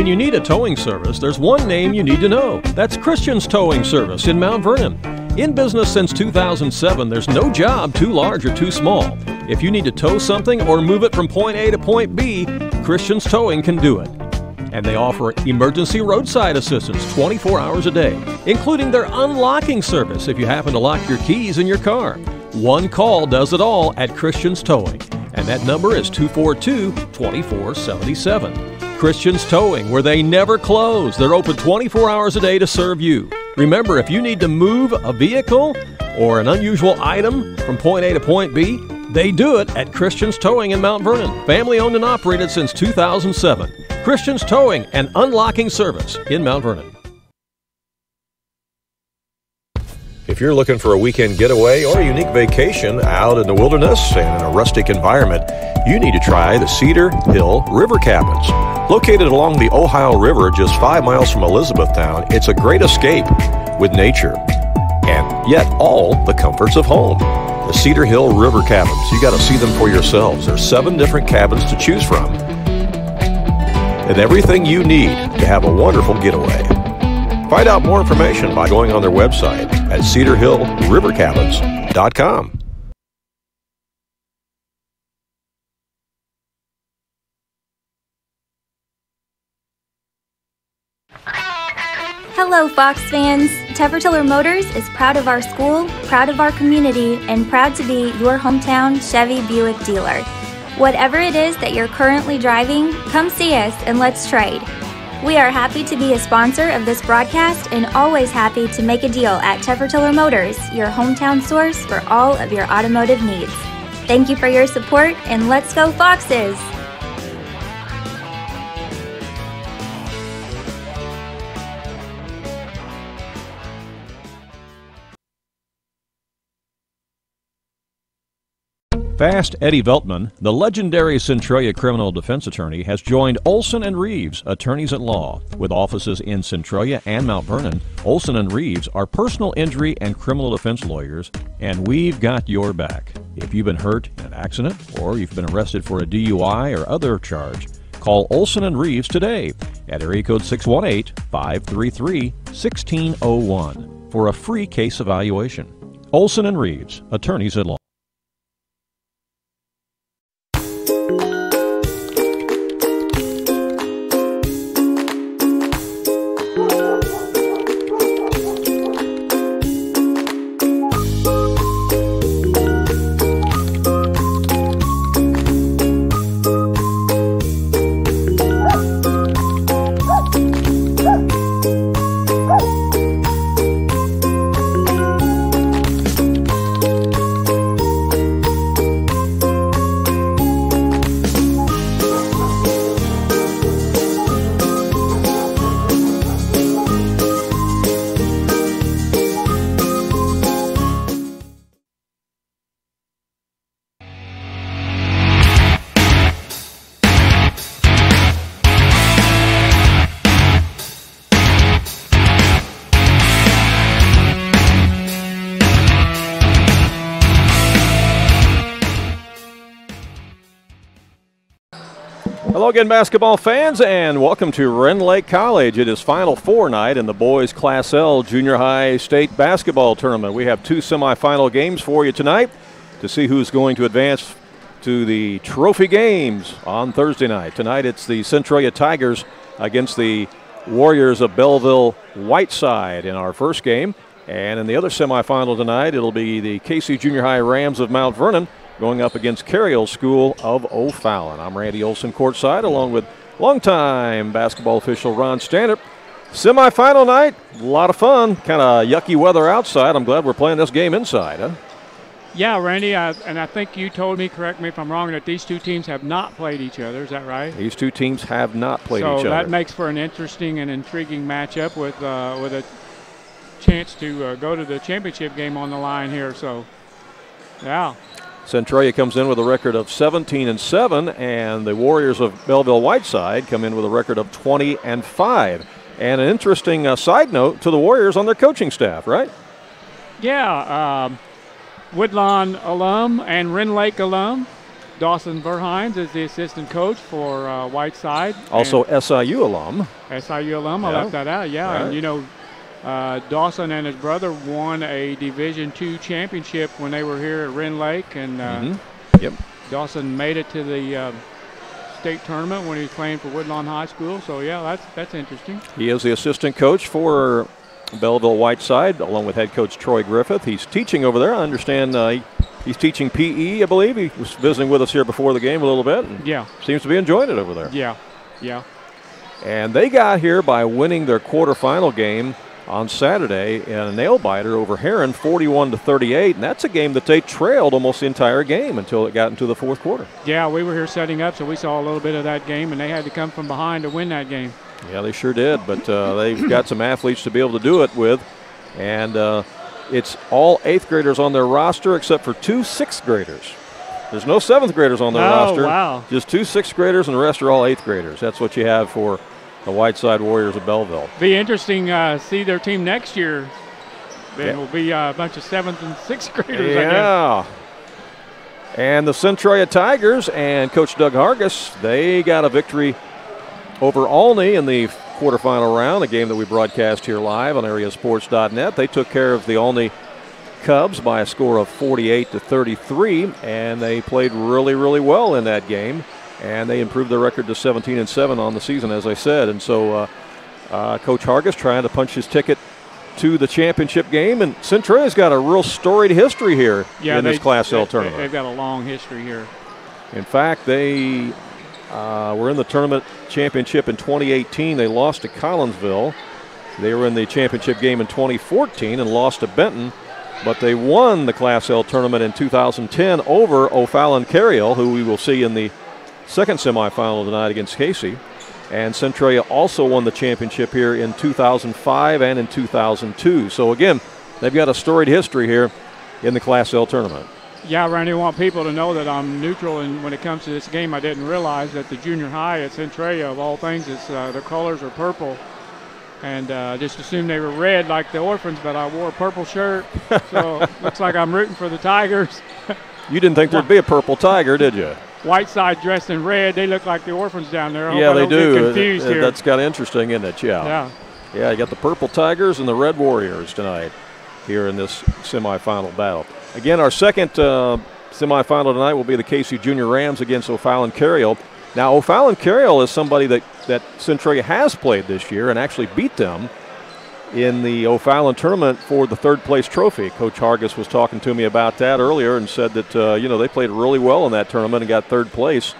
When you need a towing service, there's one name you need to know. That's Christian's Towing Service in Mount Vernon. In business since 2007, there's no job too large or too small. If you need to tow something or move it from point A to point B, Christian's Towing can do it. And they offer emergency roadside assistance 24 hours a day, including their unlocking service if you happen to lock your keys in your car. One call does it all at Christian's Towing, and that number is 242 2477. Christian's Towing, where they never close. They're open 24 hours a day to serve you. Remember, if you need to move a vehicle or an unusual item from point A to point B, they do it at Christian's Towing in Mount Vernon. Family owned and operated since 2007. Christian's Towing and Unlocking Service in Mount Vernon. If you're looking for a weekend getaway or a unique vacation out in the wilderness and in a rustic environment, you need to try the Cedar Hill River Cabins. Located along the Ohio River just five miles from Elizabethtown, it's a great escape with nature and yet all the comforts of home. The Cedar Hill River Cabins, you got to see them for yourselves. There's seven different cabins to choose from and everything you need to have a wonderful getaway. Find out more information by going on their website at cedarhillrivercabins.com. Hello, Fox fans. Tevra Tiller Motors is proud of our school, proud of our community, and proud to be your hometown Chevy Buick dealer. Whatever it is that you're currently driving, come see us and let's trade. We are happy to be a sponsor of this broadcast and always happy to make a deal at Tiller Motors, your hometown source for all of your automotive needs. Thank you for your support and let's go Foxes! Fast Eddie Veltman, the legendary Centralia criminal defense attorney, has joined Olson and Reeves, attorneys at law. With offices in Centralia and Mount Vernon, Olson and Reeves are personal injury and criminal defense lawyers, and we've got your back. If you've been hurt in an accident or you've been arrested for a DUI or other charge, call Olson and Reeves today at area code 618-533-1601 for a free case evaluation. Olson and Reeves, attorneys at law. Again, basketball fans, and welcome to Rend Lake College. It is Final Four night in the boys Class L Junior High State Basketball Tournament. We have two semifinal games for you tonight to see who's going to advance to the trophy games on Thursday night. Tonight it's the Centralia Tigers against the Warriors of Belleville Whiteside in our first game. And in the other semifinal tonight, it'll be the Casey Junior High Rams of Mount Vernon going up against Carriel School of O'Fallon. I'm Randy Olson courtside along with longtime basketball official Ron Standard. Semifinal night, a lot of fun. Kind of yucky weather outside. I'm glad we're playing this game inside, huh? Yeah, Randy, I, and I think you told me, correct me if I'm wrong, that these two teams have not played each other. Is that right? These two teams have not played so each other. So that makes for an interesting and intriguing matchup with uh, with a chance to uh, go to the championship game on the line here. So, yeah. Centralia comes in with a record of 17 and 7, and the Warriors of Belleville Whiteside come in with a record of 20 and 5. And an interesting uh, side note to the Warriors on their coaching staff, right? Yeah, um, Woodlawn alum and Rend Lake alum, Dawson Verhines is the assistant coach for uh, Whiteside. Also SIU alum. SIU alum. I left that out. Yeah, Right. and you know, uh, Dawson and his brother won a Division two championship when they were here at Rend Lake, and uh, Mhm. Yep. Dawson made it to the uh, state tournament when he was playing for Woodlawn High School. So yeah, that's that's interesting. He is the assistant coach for Belleville Whiteside, along with head coach Troy Griffith. He's teaching over there. I understand uh, he, he's teaching PE, I believe. He was visiting with us here before the game a little bit and Yeah, seems to be enjoying it over there. yeah, yeah. And they got here by winning their quarterfinal game on Saturday in a nail biter over Herrin, 41 to 38. And that's a game that they trailed almost the entire game until it got into the fourth quarter. Yeah, we were here setting up, so we saw a little bit of that game, and they had to come from behind to win that game. Yeah, they sure did. But uh, they've got some athletes to be able to do it with. And uh, it's all eighth graders on their roster except for two sixth graders. There's no seventh graders on their Oh, roster. wow. Just two sixth graders, and the rest are all eighth graders. That's what you have for the Whiteside Warriors of Belleville. Be interesting uh, see their team next year. Then Yeah. will be uh, a bunch of seventh and sixth graders. I guess. Yeah. And the Centralia Tigers and Coach Doug Hargis, they got a victory over Olney in the quarterfinal round, a game that we broadcast here live on areasports.net. They took care of the Olney Cubs by a score of 48 to 33, and they played really, really well in that game. And they improved their record to 17 and 7 on the season, as I said. And so, uh, uh, Coach Hargis trying to punch his ticket to the championship game, and Centralia's got a real storied history here Yeah, in this Class L they- tournament. They've got a long history here. In fact, they uh, were in the tournament championship in 2018. They lost to Collinsville. They were in the championship game in 2014 and lost to Benton, but they won the Class L tournament in 2010 over O'Fallon Carriel, who we will see in the second semifinal tonight against Casey. And Centralia also won the championship here in 2005 and in 2002. So again, they've got a storied history here in the Class L tournament. Yeah, Randy, I want people to know that I'm neutral, and when it comes to this game, I didn't realize that the junior high at Centralia, of all things, is uh, their colors are purple, and uh, just assumed they were red like the orphans. But I wore a purple shirt, so looks like I'm rooting for the Tigers. You didn't think there'd be a purple tiger, did you? Whiteside dressed in red, they look like the orphans down there. Yeah, they do. Confused Uh, here. That's kind of interesting, isn't it? Yeah. yeah. Yeah, you got the Purple Tigers and the Red Warriors tonight here in this semifinal battle. Again, our second uh, semifinal tonight will be the Casey Junior Rams against O'Fallon Carriel. Now, O'Fallon Carriel is somebody that, that Centralia has played this year and actually beat them in the O'Fallon tournament for the third place trophy. Coach Hargis was talking to me about that earlier and said that, uh, you know, they played really well in that tournament and got third place,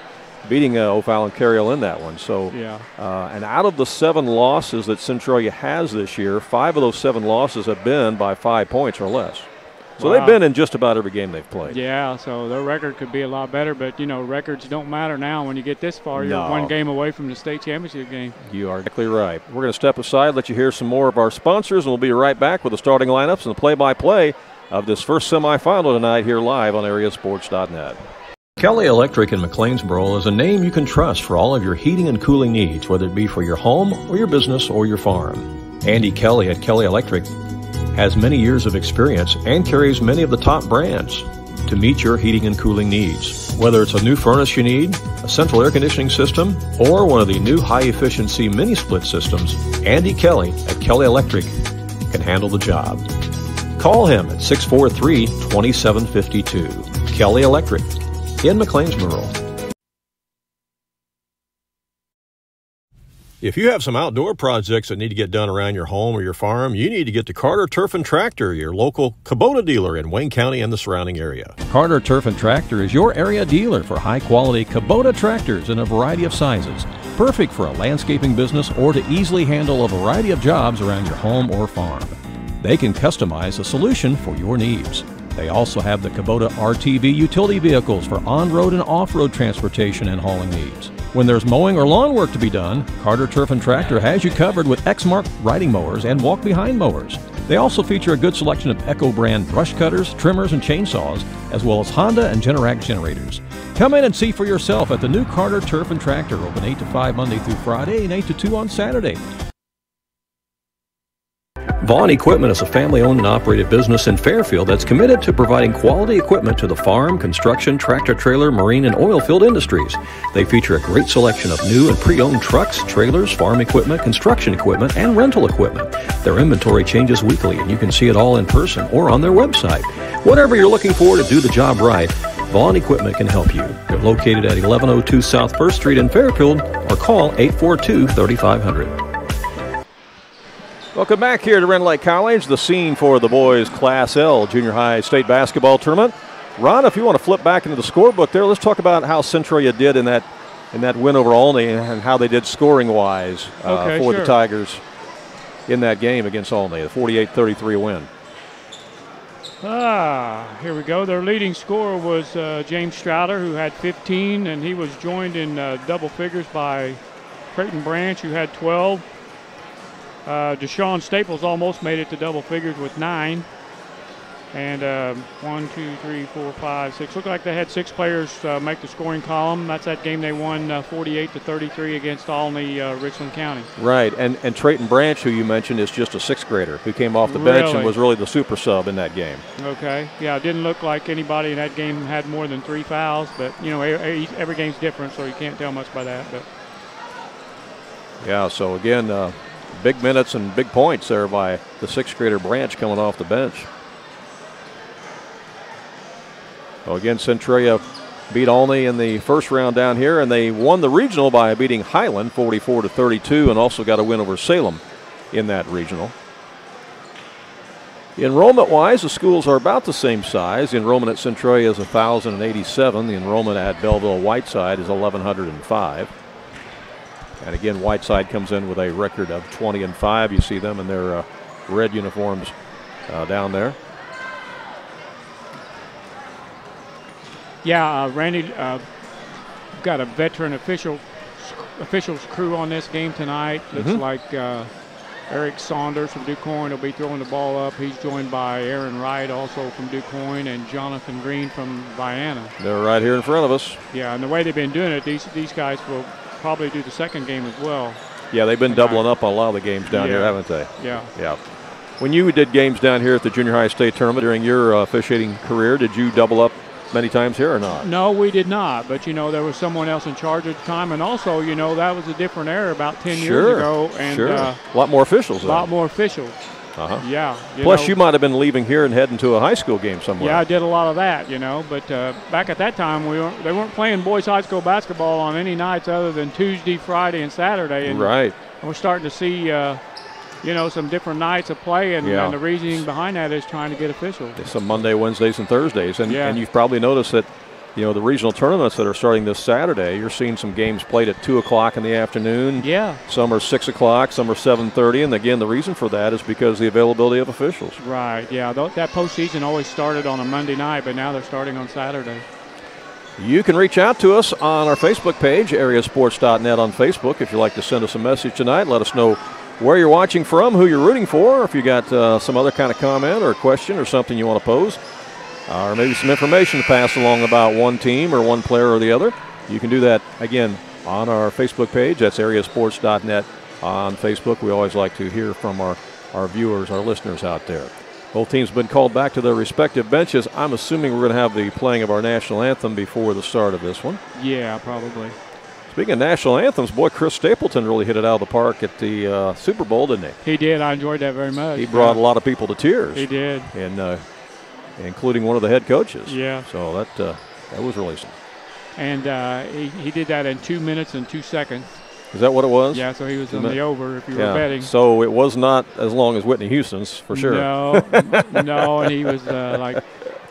beating uh, O'Fallon Carriel in that one. So, Yeah. uh, and out of the seven losses that Centralia has this year, five of those seven losses have been by five points or less. So Wow. they've been in just about every game they've played. Yeah, so their record could be a lot better, but you know, records don't matter now when you get this far. You're No. one game away from the state championship game. You are exactly right. We're going to step aside, let you hear some more of our sponsors, and we'll be right back with the starting lineups and the play-by-play of this first semifinal tonight here live on areasports.net. Kelly Electric in McLeansboro is a name you can trust for all of your heating and cooling needs, whether it be for your home or your business or your farm. Andy Kelly at Kelly Electric has many years of experience and carries many of the top brands to meet your heating and cooling needs. Whether it's a new furnace you need, a central air conditioning system, or one of the new high efficiency mini split systems, Andy Kelly at Kelly Electric can handle the job. Call him at 643 2752. Kelly Electric in McLeansboro. If you have some outdoor projects that need to get done around your home or your farm, you need to get to Carter Turf and Tractor, your local Kubota dealer in Wayne County and the surrounding area. Carter Turf and Tractor is your area dealer for high quality Kubota tractors in a variety of sizes, perfect for a landscaping business or to easily handle a variety of jobs around your home or farm. They can customize a solution for your needs. They also have the Kubota RTV utility vehicles for on road and off road transportation and hauling needs. When there's mowing or lawn work to be done, Carter Turf and Tractor has you covered with Exmark riding mowers and walk behind mowers. They also feature a good selection of Echo brand brush cutters, trimmers, and chainsaws, as well as Honda and Generac generators. Come in and see for yourself at the new Carter Turf and Tractor, open 8 to 5 Monday through Friday and 8 to 2 on Saturday. Vaughn Equipment is a family owned and operated business in Fairfield that's committed to providing quality equipment to the farm, construction, tractor trailer, marine, and oil field industries. They feature a great selection of new and pre owned trucks, trailers, farm equipment, construction equipment, and rental equipment. Their inventory changes weekly, and you can see it all in person or on their website. Whatever you're looking for to do the job right, Vaughn Equipment can help you. They're located at 1102 South First Street in Fairfield or call 842 3500. Welcome back here to Rend Lake College, the scene for the boys Class L Junior High State Basketball Tournament. Ron, if you want to flip back into the scorebook there, let's talk about how Centralia did in that in that win over Olney and how they did scoring wise uh, okay, for sure. the Tigers in that game against Olney, the 48-33 win. Ah, here we go. Their leading scorer was uh, James Strouder, who had 15, and he was joined in uh, double figures by Creighton Branch, who had 12. Uh, Deshaun Staples almost made it to double figures with nine. And um, one, two, three, four, five, six. Looked like they had six players uh, make the scoring column. That's that game they won uh, 48 to 33 against Olney, uh, Richland County. Right, and and Trayton Branch, who you mentioned, is just a sixth grader who came off the bench and was really the super sub in that game. Okay. Yeah, it didn't look like anybody in that game had more than three fouls, but you know every, every game's different, so you can't tell much by that. But Yeah, so again, uh, big minutes and big points there by the sixth grader Branch coming off the bench. So again, Centralia beat Olney in the first round down here, and they won the regional by beating Highland 44 to 32, and also got a win over Salem in that regional. Enrollment wise, the schools are about the same size. The enrollment at Centralia is 1,087. The enrollment at Belleville Whiteside is 1,105. And again, Whiteside comes in with a record of 20 and 5. You see them in their uh, red uniforms uh, down there. yeah, uh, Randy uh, got a veteran official officials crew on this game tonight. Looks Mhm. like uh, Eric Saunders from DuQuoin will be throwing the ball up. He's joined by Aaron Wright, also from DuQuoin, and Jonathan Green from Vienna. They're right here in front of us. Yeah, and the way they've been doing it, these these guys will probably do the second game as well. Yeah, they've been doubling up on a lot of the games down here, haven't they? Yeah. Yeah. When you did games down here at the junior high state tournament during your uh, officiating career, did you double up many times here or not? No, we did not. But you know, there was someone else in charge at the time, and also, you know, that was a different era about ten sure. years ago, and sure. uh, a lot more officials. a lot more officials. Uh-huh. Yeah. Plus, know. you might have been leaving here and heading to a high school game somewhere. Yeah, I did a lot of that, you know. But uh, back at that time, we weren't, they weren't playing boys high school basketball on any nights other than Tuesday, Friday, and Saturday. And right. we're starting to see, uh, you know, some different nights of play, and, Yeah. and the reasoning behind that is trying to get officials. Some Monday, Wednesdays, and Thursdays. And, Yeah. and you've probably noticed that, you know, the regional tournaments that are starting this Saturday, you're seeing some games played at 2 o'clock in the afternoon. Yeah. Some are 6 o'clock, some are 7.30. And again, the reason for that is because the availability of officials. Right. Yeah. Th- that postseason always started on a Monday night, but now they're starting on Saturday. You can reach out to us on our Facebook page, areasports.net on Facebook. If you'd like to send us a message tonight, let us know where you're watching from, who you're rooting for, or if you got uh, some other kind of comment or question or something you want to pose, uh, or maybe some information to pass along about one team or one player or the other. You can do that again on our Facebook page. That's areasports.net on Facebook. We always like to hear from our, our viewers, our listeners out there. Both teams have been called back to their respective benches. I'm assuming we're going to have the playing of our national anthem before the start of this one. Yeah, probably. Speaking of national anthems, boy, Chris Stapleton really hit it out of the park at the uh, Super Bowl, didn't He He did. I enjoyed that very much. he? Brought a lot of people to tears, He did. and uh, including one of the head coaches. Yeah. So that uh, that was really. Some, And uh, he, he did that in two minutes and two seconds. is that what it was? Yeah, so he was min- the over if you Yeah. were betting. So it was not as long as Whitney Houston's for sure. No, no, and he was uh, like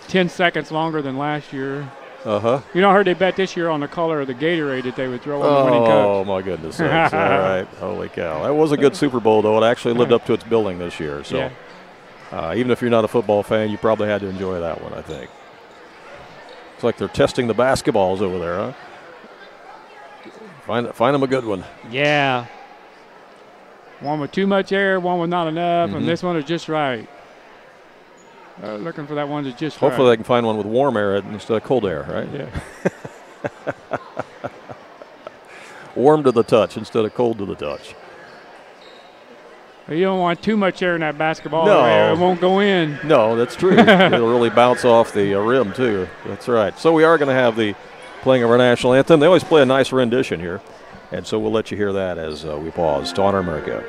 10 seconds longer than last year. Uh huh. You know, I heard they bet this year on the color of the Gatorade that they would throw on the winning cup. Oh my goodness! sakes. All right, holy cow! That was a good Super Bowl, though. It actually lived up to its billing this year. So. Yeah. Uh, even if you're not a football fan, you probably had to enjoy that one, I think. It's like they're testing the basketballs over there, huh? Find, find them a good one. Yeah. One with too much air, one with not enough, Mhm. and this one is just right. Uh, looking for that one that's just Hopefully, right. they can find one with warm air instead of cold air, right? Yeah. Warm to the touch instead of cold to the touch. You don't want too much air in that basketball. No. It won't go in. No, that's true. It'll really bounce off the uh, rim, too. That's right. So we are going to have the playing of our national anthem. They always play a nice rendition here. And so we'll let you hear that as uh, we pause to honor America.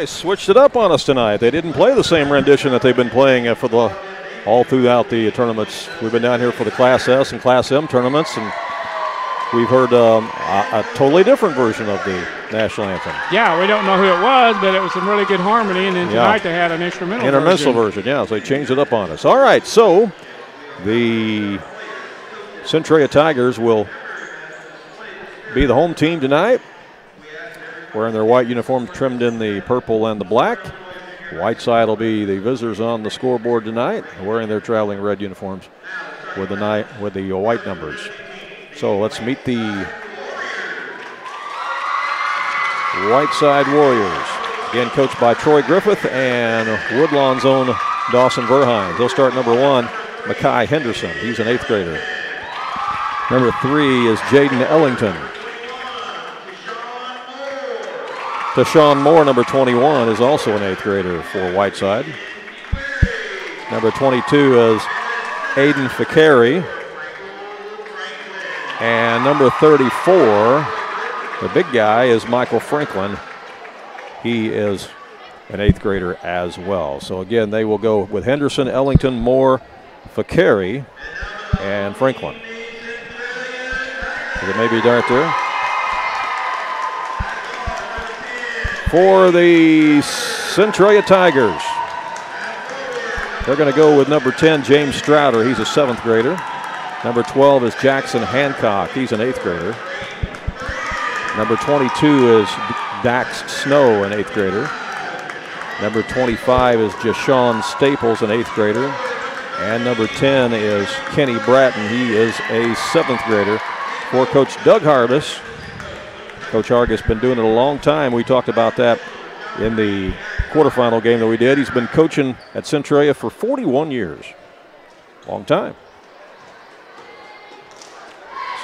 They switched it up on us tonight. They didn't play the same rendition that they've been playing uh, for the all throughout the tournaments. We've been down here for the Class S and Class M tournaments, and we've heard um, a, a, totally different version of the national anthem. Yeah, we don't know who it was, but it was some really good harmony. And then tonight yeah. they had an instrumental. Instrumental version. version, yeah. So they changed it up on us. All right, so the Centralia Tigers will be the home team tonight wearing their white uniforms trimmed in the purple and the black. Whiteside will be the visitors on the scoreboard tonight, wearing their traveling red uniforms with the night with the white numbers. So let's meet the Whiteside Warriors. Again, coached by Troy Griffith and Woodlawn's own Dawson Verhines. They'll start number one, Mackay Henderson. He's an eighth grader. Number three is Jaden Ellington. Deshaun Moore, number 21, is also an eighth grader for Whiteside. Number 22 is Aiden Fakari. And number 34, the big guy, is Michael Franklin. He is an eighth grader as well. So again, they will go with Henderson, Ellington, Moore, Fakari, and Franklin. Is it maybe dark there? For the Centralia Tigers. They're going to go with number 10, James Strouder. He's a seventh grader. Number 12 is Jackson Hancock. He's an eighth grader. Number 22 is Dax Snow, an eighth grader. Number 25 is Jashawn Staples, an eighth grader. And number 10 is Kenny Bratton. He is a seventh grader for Coach Doug Hargis. Coach Hargis been doing it a long time. We talked about that in the quarterfinal game that we did. He's been coaching at Centralia for 41 years. Long time.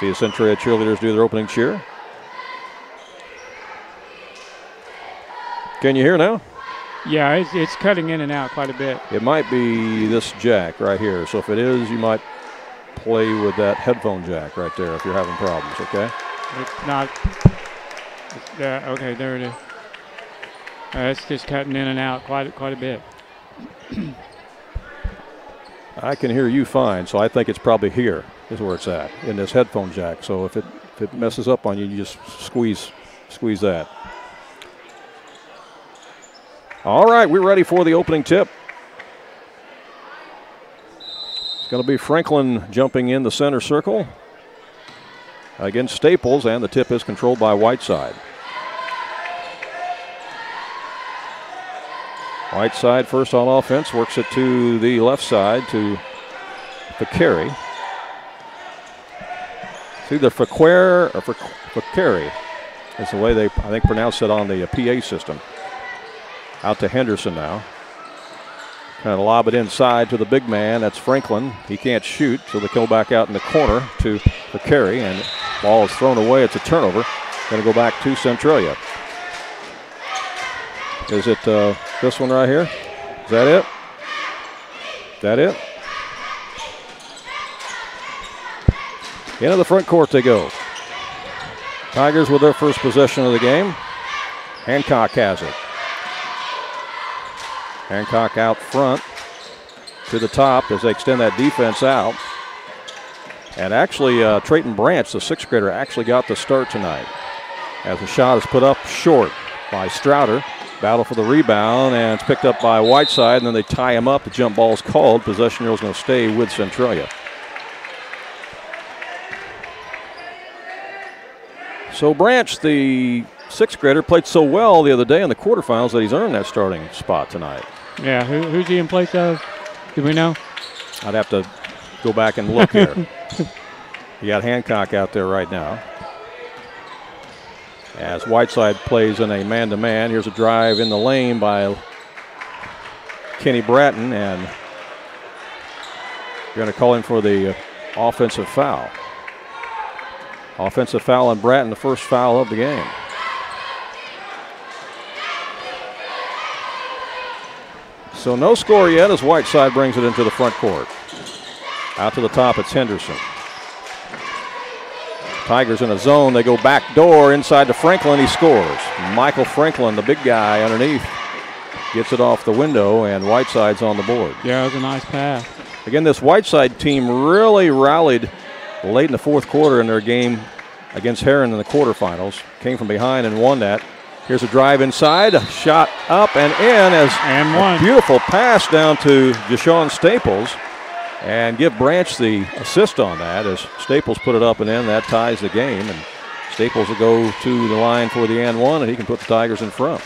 See the Centralia cheerleaders do their opening cheer. Can you hear now? Yeah, it's, it's cutting in and out quite a bit. It might be this jack right here. So if it is, you might play with that headphone jack right there if you're having problems, okay? It's not yeah, okay, there it is. Uh, just cutting in and out quite quite a bit. I can hear you fine, so I think it's probably here is where it's at in this headphone jack. So if it if it messes up on you, you just squeeze squeeze that. All right, we're ready for the opening tip. It's going to be Franklin jumping in the center circle against Staples, and the tip is controlled by Whiteside. Whiteside first on offense, works it to the left side to carry. It's either Fakir or Fakari is the way they, I think, pronounce it on the uh, PA system. Out to Henderson now. Kind of lob it inside to the big man. That's Franklin. He can't shoot, so they go back out in the corner to carry, and ball is thrown away. It's a turnover. Going to go back to Centralia. Is it uh, this one right here? Is that it? Is that it? Into the front court they go. Tigers with their first possession of the game. Hancock has it. Hancock out front to the top as they extend that defense out. And actually, uh, Trayton Branch, the sixth grader, actually got the start tonight. As the shot is put up short by Strouder. Battle for the rebound, and it's picked up by Whiteside, and then they tie him up. The jump ball is called. Possession arrow is going to stay with Centralia. So Branch, the sixth grader, played so well the other day in the quarterfinals that he's earned that starting spot tonight. Yeah, who, who's he in place of? Do we know? I'd have to go back and look here. you got Hancock out there right now. As Whiteside plays in a man to man, here's a drive in the lane by Kenny Bratton, and you're going to call him for the uh, offensive foul. Offensive foul on Bratton, the first foul of the game. So no score yet as Whiteside brings it into the front court. Out to the top, it's Henderson. Tigers in a zone. They go back door inside to Franklin. He scores. Michael Franklin, the big guy underneath, gets it off the window, and Whiteside's on the board. Yeah, it was a nice pass. Again, this Whiteside team really rallied late in the fourth quarter in their game against Herrin in the quarterfinals. Came from behind and won that. Here's a drive inside, a shot up and in as and one. beautiful pass down to Deshaun Staples and give Branch the assist on that as Staples put it up and in. That ties the game, and Staples will go to the line for the and one, and he can put the Tigers in front.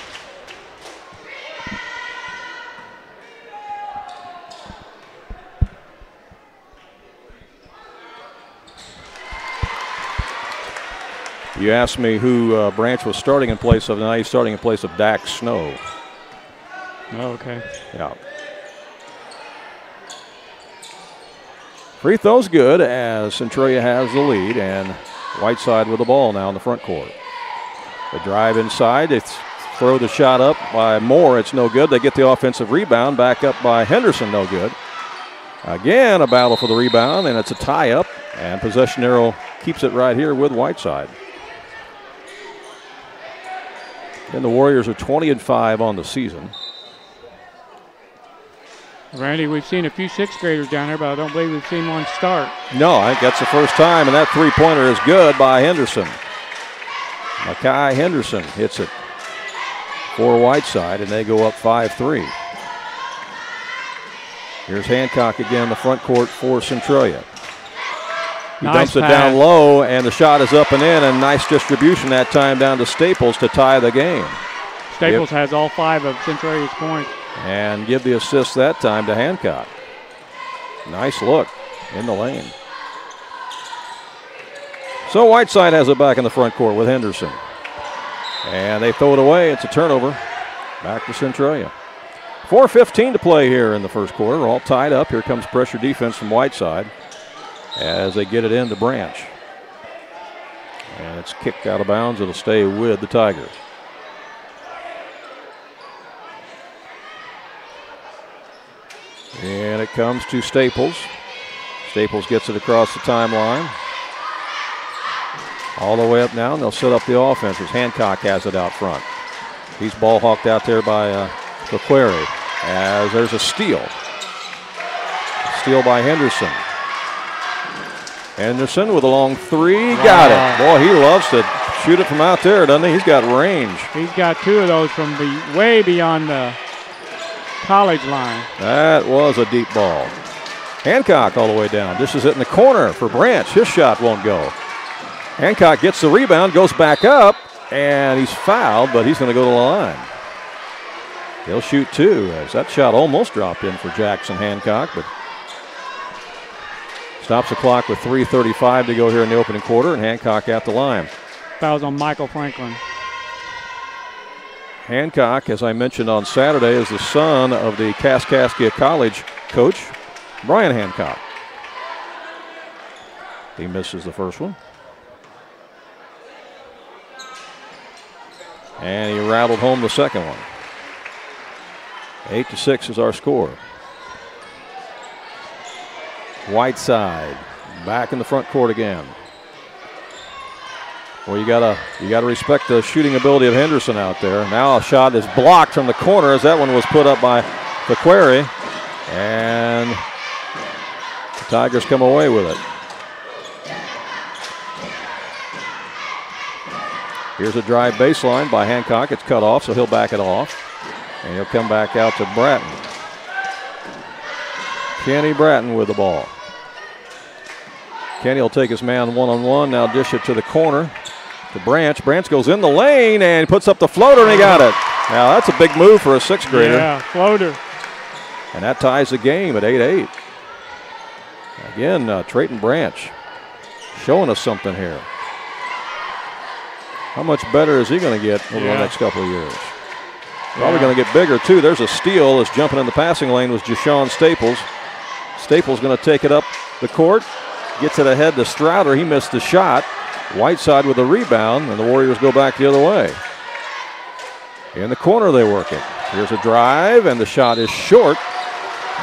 You asked me who uh, Branch was starting in place of. Now he's starting in place of Dax Snow. Oh, okay. Yeah. Free throw's good as Centralia has the lead, and Whiteside with the ball now in the front court. The drive inside, they throw the shot up by Moore. It's no good. They get the offensive rebound back up by Henderson, no good. Again, a battle for the rebound, and it's a tie up, and possession arrow keeps it right here with Whiteside. And the Warriors are 20 and 5 on the season. Randy, we've seen a few sixth graders down there, but I don't believe we've seen one start. No, I think that's the first time, and that three pointer is good by Henderson. Makai Henderson hits it for Whiteside, and they go up 5 3. Here's Hancock again the front court for Centralia. He Nice dumps it pass. down low, and the shot is up and in, and nice distribution that time down to Staples to tie the game. Staples has all five of Centralia's points. And give the assist that time to Hancock. Nice look in the lane. So Whiteside has it back in the front court with Henderson. And they throw it away. It's a turnover. Back to Centralia. 4.15 to play here in the first quarter. All tied up. Here comes pressure defense from Whiteside as they get it into Branch. And it's kicked out of bounds. It'll stay with the Tigers. And it comes to Staples. Staples gets it across the timeline. All the way up now, and they'll set up the offense as Hancock has it out front. He's ball hawked out there by uh, LaQuery as there's a steal. Steal by Henderson. Henderson with a long three. Got it. Boy, he loves to shoot it from out there, doesn't he? He's got range. He's got two of those from the way beyond the college line. That was a deep ball. Hancock all the way down. This is it in the corner for Branch. His shot won't go. Hancock gets the rebound, goes back up, and he's fouled, but he's going to go to the line. He'll shoot two, as that shot almost dropped in for Jackson Hancock, but stops the clock with 3.35 to go here in the opening quarter, and Hancock at the line. Fouls on Michael Franklin. Hancock, as I mentioned on Saturday, is the son of the Kaskaskia College coach, Brian Hancock. He misses the first one. And he rattled home the second one. Eight to six is our score. Whiteside back in the front court again. Well, you gotta you gotta respect the shooting ability of Henderson out there. Now a shot is blocked from the corner as that one was put up by Faquari, and the Tigers come away with it. Here's a drive baseline by Hancock. It's cut off, so he'll back it off, and he'll come back out to Bratton. Kenny Bratton with the ball. Kenny will take his man one on one. Now dish it to the corner to Branch. Branch goes in the lane and puts up the floater, and he got it. Now that's a big move for a sixth grader. Yeah, floater. And that ties the game at 8 8. Again, uh, Trayton Branch showing us something here. How much better is he going to get over Yeah. the next couple of years? Probably going to get bigger, too. There's a steal that's jumping in the passing lane was Jashawn Staples. Staples going to take it up the court, gets it ahead to Strouder. He missed the shot. Whiteside with the rebound, and the Warriors go back the other way. In the corner, they work it. Here's a drive, and the shot is short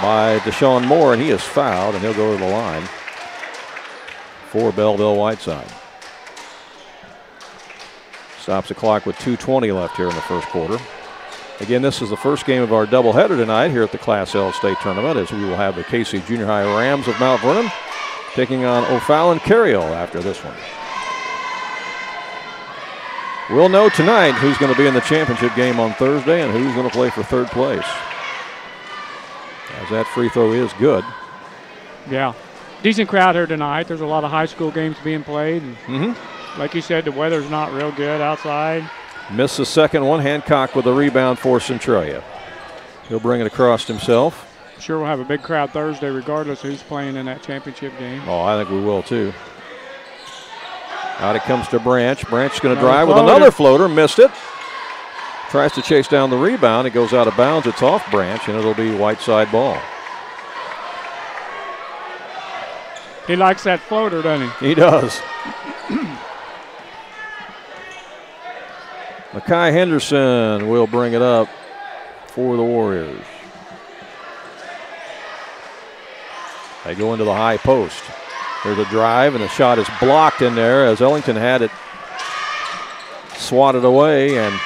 by Deshaun Moore, and he is fouled, and he'll go to the line for Belleville Whiteside. Stops the clock with 2.20 left here in the first quarter. Again, this is the first game of our doubleheader tonight here at the Class L State Tournament, as we will have the Casey Junior High Rams of Mount Vernon taking on O'Fallon Carriel after this one. We'll know tonight who's going to be in the championship game on Thursday and who's going to play for third place. As that free throw is good. Yeah. Decent crowd here tonight. There's a lot of high school games being played. Mm-hmm. like you said, the weather's not real good outside. Missed the second one. Hancock with the rebound for Centralia. He'll bring it across himself. Sure, we'll have a big crowd Thursday, regardless who's playing in that championship game. Oh, I think we will too. Out it comes to Branch. Branch is going to drive with another floater. Missed it. Tries to chase down the rebound. It goes out of bounds. It's off Branch, and it'll be Whiteside ball. He likes that floater, doesn't he? He does. Makai Henderson will bring it up for the Warriors. They go into the high post. There's a drive, and the shot is blocked in there as Ellington had it swatted away, and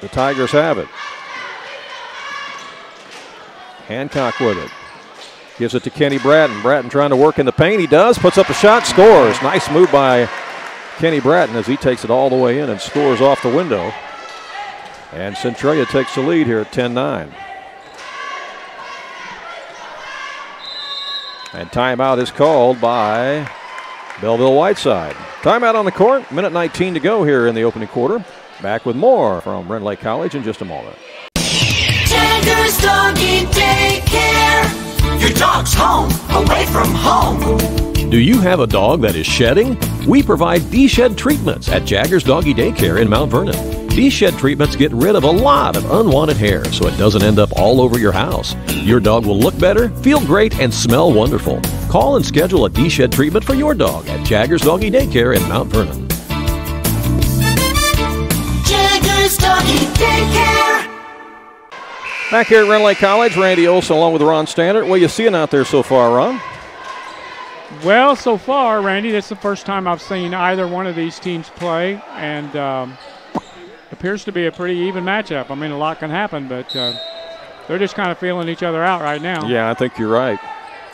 the Tigers have it. Hancock with it. Gives it to Kenny Bratton. Bratton trying to work in the paint. He does. Puts up a shot. Scores. Nice move by Kenny Bratton as he takes it all the way in and scores off the window. And Centralia takes the lead here at 10 9. And timeout is called by Belleville Whiteside. Timeout on the court. Minute 19 to go here in the opening quarter. Back with more from Rend Lake College in just a moment. Jagger's Doggy Daycare. Your dog's home, away from home. Do you have a dog that is shedding? We provide D-Shed treatments at Jaggers Doggy Daycare in Mount Vernon. D-Shed treatments get rid of a lot of unwanted hair so it doesn't end up all over your house. Your dog will look better, feel great, and smell wonderful. Call and schedule a D-Shed treatment for your dog at Jaggers Doggy Daycare in Mount Vernon. Jagger's Doggy Daycare. Back here at Rend Lake College, Randy Olson along with Ron Standard. What are you seeing out there so far, Ron? Well, so far, Randy, that's the first time I've seen either one of these teams play, and um, appears to be a pretty even matchup. I mean, a lot can happen, but uh, they're just kind of feeling each other out right now. Yeah, I think you're right.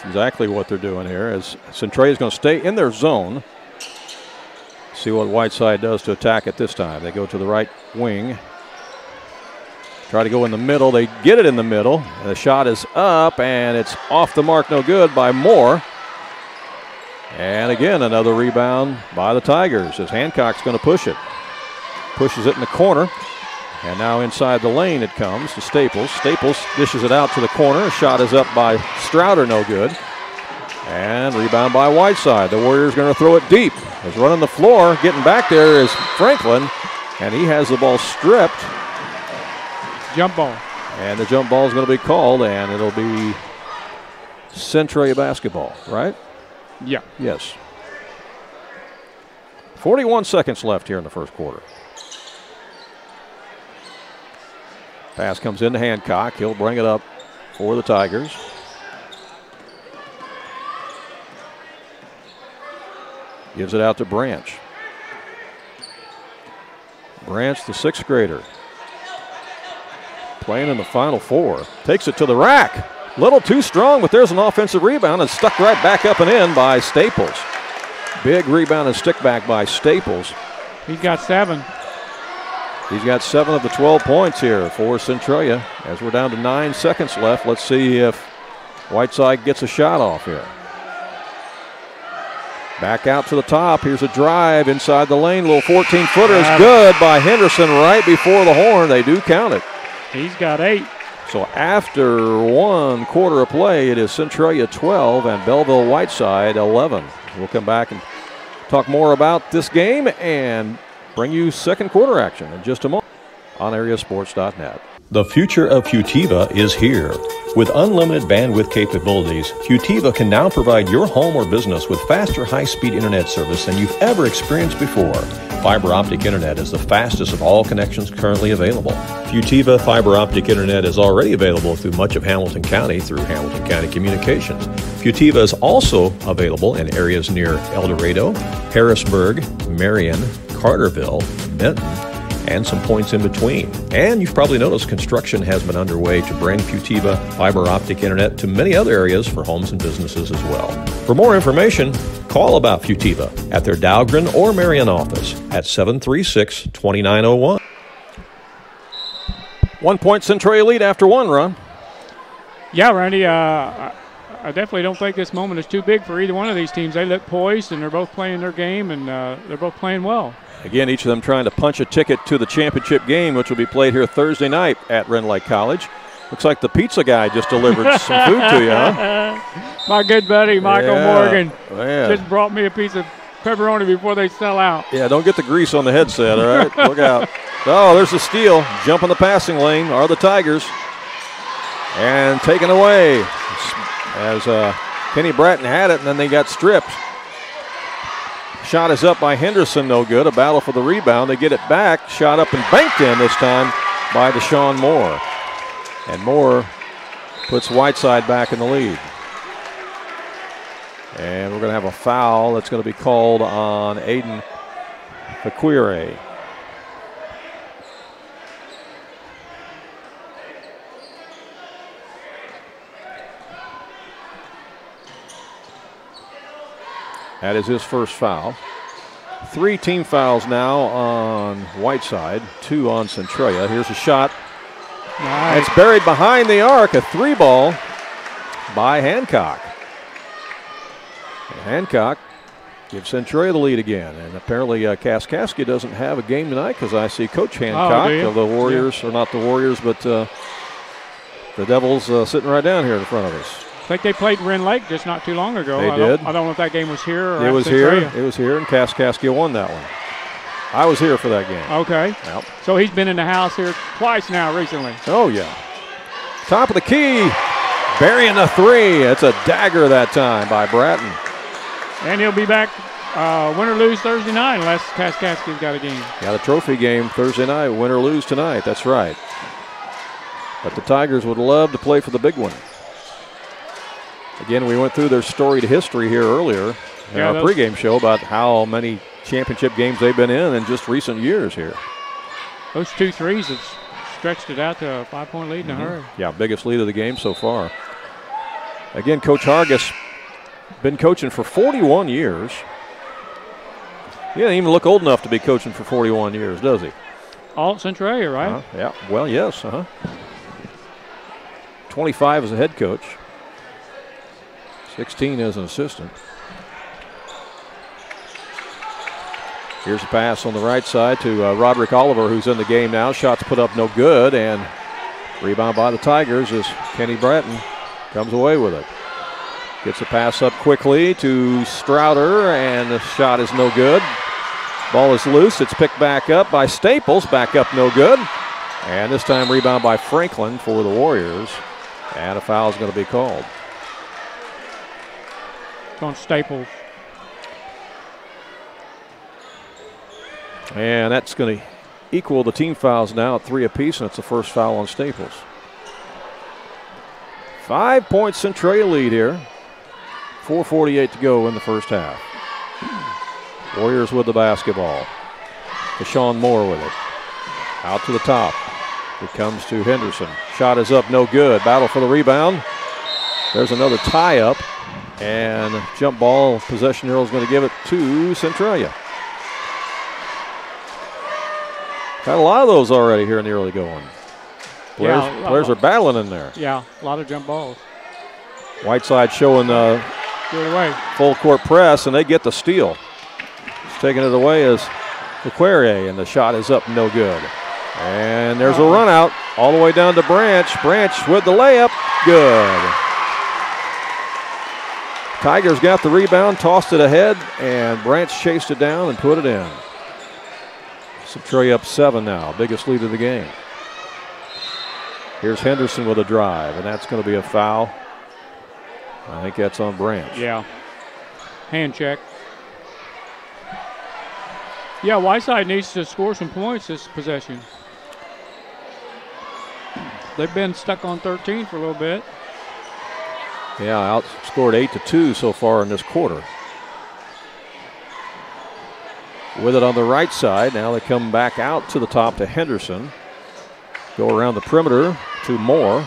Exactly what they're doing here. As Centralia is going to stay in their zone. See what Whiteside does to attack it this time. They go to the right wing. Try to go in the middle. They get it in the middle. The shot is up and it's off the mark, no good by Moore. And again, another rebound by the Tigers as Hancock's going to push it. Pushes it in the corner. And now inside the lane it comes to Staples. Staples dishes it out to the corner. A Shot is up by Strouder, no good. And rebound by Whiteside. The Warriors going to throw it deep. Is running the floor. Getting back there is Franklin. And he has the ball stripped. Jump ball. And the jump ball is going to be called. And it'll be Centralia basketball, right? Yeah. Yes. 41 seconds left here in the first quarter. Pass comes into Hancock. He'll bring it up for the Tigers. Gives it out to Branch. Branch, the sixth grader. Playing in the Final Four. Takes it to the rack. Little too strong, but there's an offensive rebound and stuck right back up and in by Staples. Big rebound and stick back by Staples. He's got seven. He's got seven of the 12 points here for Centralia. As we're down to nine seconds left, let's see if Whiteside gets a shot off here. Back out to the top. Here's a drive inside the lane. Little 14 footer is good by Henderson right before the horn. They do count it. He's got eight. So after one quarter of play, it is Centralia 12 and Belleville Whiteside 11. We'll come back and talk more about this game and bring you second quarter action in just a moment on areasports.net. The future of Futiva is here. With unlimited bandwidth capabilities, Futiva can now provide your home or business with faster high-speed internet service than you've ever experienced before. Fiber optic internet is the fastest of all connections currently available. Futiva fiber optic internet is already available through much of Hamilton County through Hamilton County Communications. Futiva is also available in areas near El Dorado, Harrisburg, Marion, Carterville, Benton, and some points in between. And you've probably noticed construction has been underway to bring Futiva fiber optic internet to many other areas for homes and businesses as well. For more information, call about Futiva at their Dahlgren or Marion office at 736 2901. One point Centralia lead after one run. Yeah, Randy. Uh, I, I definitely don't think this moment is too big for either one of these teams. They look poised and they're both playing their game and uh, they're both playing well. Again, each of them trying to punch a ticket to the championship game, which will be played here Thursday night at Lake College. Looks like the pizza guy just delivered some food to you, huh? My good buddy Michael Yeah, Morgan man. just brought me a piece of pepperoni before they sell out. Yeah, don't get the grease on the headset, all right? Look out. Oh, there's the steal. Jump in the passing lane are the Tigers. And taken away as uh, Kenny Bratton had it, and then they got stripped. Shot is up by Henderson, no good. A battle for the rebound. They get it back. Shot up and banked in this time by Deshaun Moore. And Moore puts Whiteside back in the lead. And we're going to have a foul that's going to be called on Aiden Fakire. That is his first foul. Three team fouls now on Whiteside, two on Centralia. Here's a shot. Nice. It's buried behind the arc, a three ball by Hancock. And Hancock gives Centralia the lead again. And apparently, uh, Kaskaskia doesn't have a game tonight because I see Coach Hancock do you? of the Warriors, or not the Warriors, but uh, the Devils uh, sitting right down here in front of us. I think they played Rend Lake just not too long ago. They I don't- did. I don't know if that game was here or It was here. It was here, and Kaskaskia won that one. I was here for that game. Okay. Yep. So he's been in the house here twice now recently. Oh, yeah. Top of the key. Burying the three. It's a dagger that time by Bratton. And he'll be back uh, win or lose Thursday night unless Kaskaskia's got a game. Got a trophy game Thursday night. Win or lose tonight. That's right. But the Tigers would love to play for the big one. Again, we went through their storied history here earlier in Yeah, our pregame show about how many championship games they've been in in just recent years here. Those two threes have stretched it out to a five point lead in a hurry. Yeah, biggest lead of the game so far. Again, Coach Hargis been coaching for 41 years. He doesn't even look old enough to be coaching for 41 years, does he? All Centralia, right? Uh-huh. Yeah. Well, yes. Uh huh. 25 as a head coach. 16 as an assistant. Here's a pass on the right side to uh, Roderick Oliver, who's in the game now. Shots put up no good, and rebound by the Tigers as Kenny Bratton comes away with it. Gets a pass up quickly to Strouder, and the shot is no good. Ball is loose. It's picked back up by Staples. Back up, no good. And this time, rebound by Franklin for the Warriors. And a foul is going to be called. On Staples. And that's going to equal the team fouls now at three apiece, and it's the first foul on Staples. Five point Centralia lead here. 4.48 to go in the first half. Warriors with the basketball. Deshaun Moore with it. Out to the top. It comes to Henderson. Shot is up, no good. Battle for the rebound. There's another tie up. And jump ball possession here is going to give it to Centralia. Had a lot of those already here in the early going. Players, Yeah, players are battling in there. Yeah, a lot of jump balls. Whiteside showing uh, away. full court press, and they get the steal. He's taking it away is Lequerie, and the shot is up, no good. And there's a run out all the way down to Branch. Branch with the layup, good. Tigers got the rebound, tossed it ahead, and Branch chased it down and put it in. Centralia up seven now, biggest lead of the game. Here's Henderson with a drive, and that's going to be a foul. I think that's on Branch. Yeah. Hand check. Yeah, Whiteside needs to score some points this possession. They've been stuck on 13 for a little bit. Yeah, outscored eight to two so far in this quarter. With it on the right side, now they come back out to the top to Henderson. Go around the perimeter to Moore.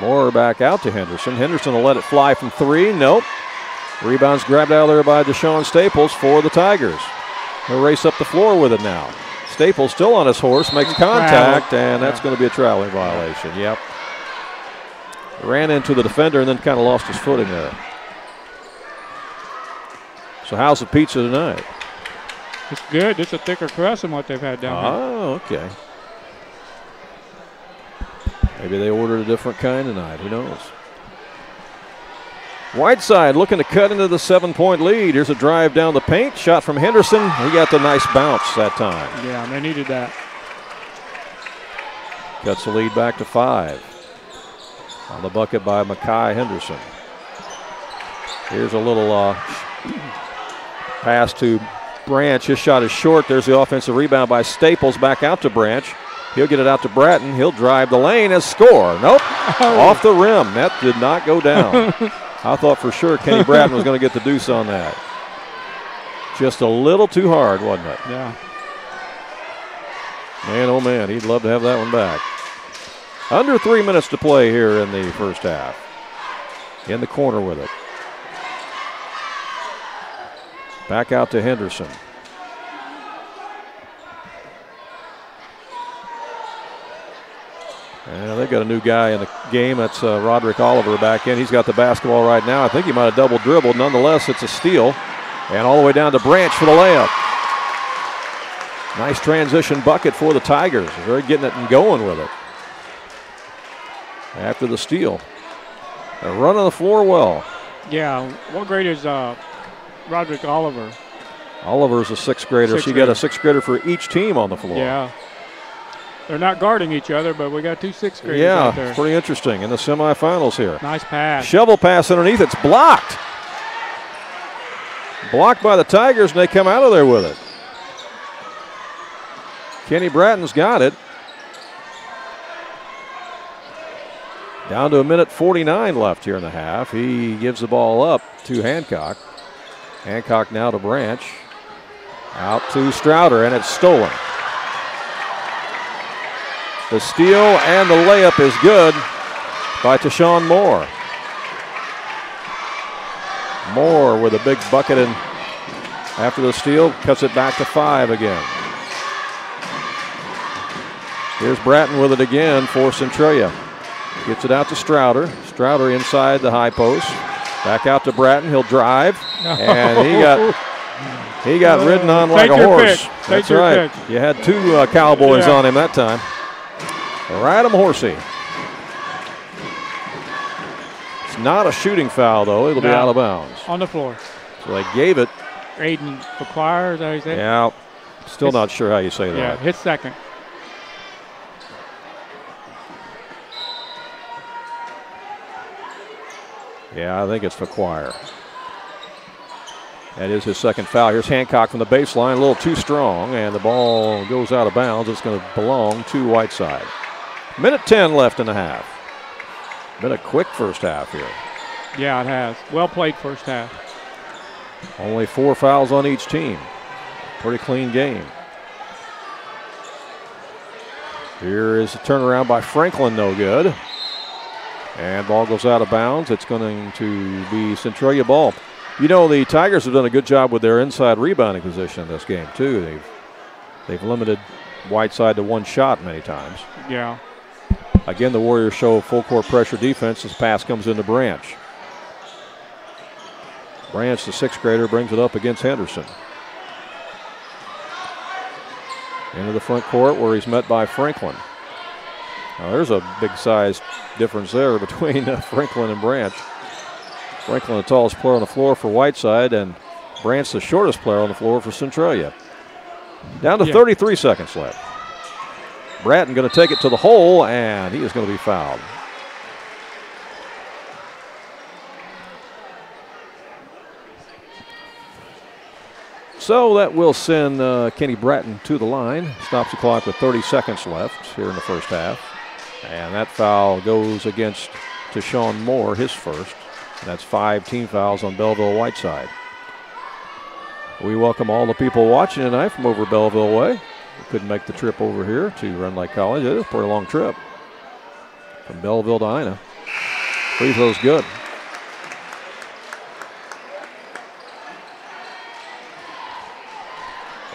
Moore back out to Henderson. Henderson will let it fly from three. Nope. Rebounds grabbed out of there by Deshaun Staples for the Tigers. He'll race up the floor with it now. Staples still on his horse, makes contact, and that's going to be a traveling violation. Yep. Ran into the defender and then kind of lost his footing there. So how's the pizza tonight? It's good. It's a thicker crust than what they've had down here. Oh, okay. Maybe they ordered a different kind tonight. Who knows? Whiteside looking to cut into the seven point lead. Here's a drive down the paint. Shot from Henderson. He got the nice bounce that time. Yeah, they needed that. Cuts the lead back to five. On the bucket by Makai Henderson. Here's a little uh, pass to Branch. His shot is short. There's the offensive rebound by Staples. Back out to Branch. He'll get it out to Bratton. He'll drive the lane and score. Nope. Off the rim. That did not go down. I thought for sure Kenny Bratton was going to get the deuce on that. Just a little too hard, wasn't it? Yeah. Man, oh man, he'd love to have that one back. Under three minutes to play here in the first half. In the corner with it. Back out to Henderson. And they've got a new guy in the game. That's uh, Roderick Oliver back in. He's got the basketball right now. I think he might have double dribbled. Nonetheless, it's a steal. And all the way down to Branch for the layup. Nice transition bucket for the Tigers. They're getting it and going with it. After the steal. They're running the floor well. Yeah. What grade is uh, Roderick Oliver? Oliver's a sixth grader, Sixth so you got a sixth grader for each team on the floor. Yeah. They're not guarding each other, but we got two sixth graders Yeah, out there. it's pretty interesting in the semifinals here. Nice pass. Shovel pass underneath. It's blocked. Blocked by the Tigers, and they come out of there with it. Kenny Bratton's got it. Down to a minute 49 left here in the half. He gives the ball up to Hancock. Hancock now to Branch. Out to Strouder, and it's stolen. The steal and the layup is good by Tashawn Moore. Moore with a big bucket and after the steal cuts it back to five again. Here's Bratton with it again for Centralia. Gets it out to Strouder. Strouder inside the high post. Back out to Bratton. He'll drive. And he got he got ridden on like a horse. That's right. pick. You had two uh, cowboys Yeah. on him that time. Ride him horsey. It's not a shooting foul though. It'll be out of bounds. On the floor. So they gave it. Aiden McQuire, is that how you say? Yeah. Still It's- not sure how you say that. Yeah, his second. Yeah, I think it's choir. That is his second foul. Here's Hancock from the baseline, a little too strong, and the ball goes out of bounds. It's going to belong to Whiteside. Minute 10 left in the half. Been a quick first half here. Yeah, it has. Well played first half. Only four fouls on each team. Pretty clean game. Here is a turnaround by Franklin, no good. And ball goes out of bounds. It's going to be Centralia ball. You know, the Tigers have done a good job with their inside rebounding position in this game, too. They've they've limited Whiteside to one shot many times. Yeah. Again, the Warriors show full court pressure defense. This pass comes into Branch. Branch, the sixth grader, brings it up against Henderson. Into the front court where he's met by Franklin. Now, there's a big size difference there between uh, Franklin and Branch. Franklin, the tallest player on the floor for Whiteside, and Branch, the shortest player on the floor for Centralia. Down to Yeah. 33 seconds left. Bratton going to take it to the hole, and he is going to be fouled. So that will send uh, Kenny Bratton to the line. Stops the clock with 30 seconds left here in the first half. And that foul goes against Deshaun Moore, his first. And that's five team fouls on Belleville Whiteside. We welcome all the people watching tonight from over Belleville Way. We couldn't make the trip over here to Rend Lake College. It is a pretty long trip from Belleville to Ina. Free throw's good.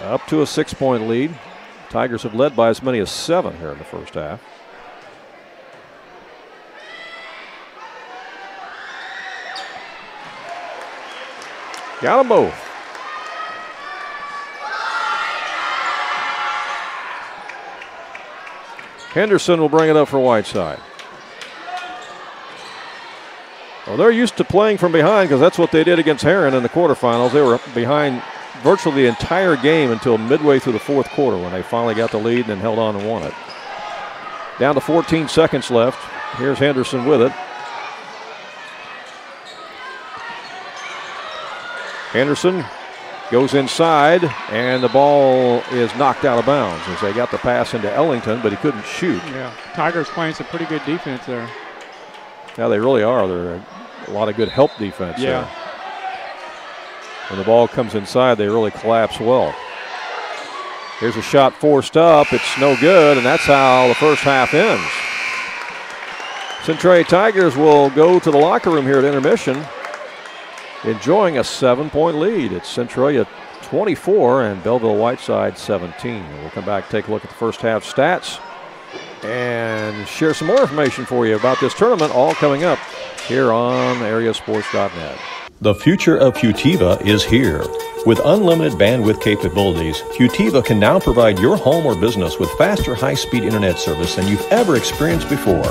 Up to a six point lead. Tigers have led by as many as seven here in the first half. Got them both. Henderson will bring it up for Whiteside. Well, they're used to playing from behind because that's what they did against Herrin in the quarterfinals. They were behind virtually the entire game until midway through the fourth quarter when they finally got the lead and then held on and won it. Down to 14 seconds left. Here's Henderson with it. Henderson goes inside, and the ball is knocked out of bounds as they got the pass into Ellington, but he couldn't shoot. Yeah. Tigers playing some pretty good defense there. Yeah, they really are. They're a lot of good help defense Yeah. there. When the ball comes inside, they really collapse well. Here's a shot forced up. It's no good, and that's how the first half ends. Centralia Tigers will go to the locker room here at intermission, enjoying a seven point lead. It's Centralia 24 and Belleville Whiteside 17. We'll come back, take a look at the first half stats, and share some more information for you about this tournament, all coming up here on areasports.net. The future of Futiva is here. With unlimited bandwidth capabilities, Futiva can now provide your home or business with faster high-speed internet service than you've ever experienced before.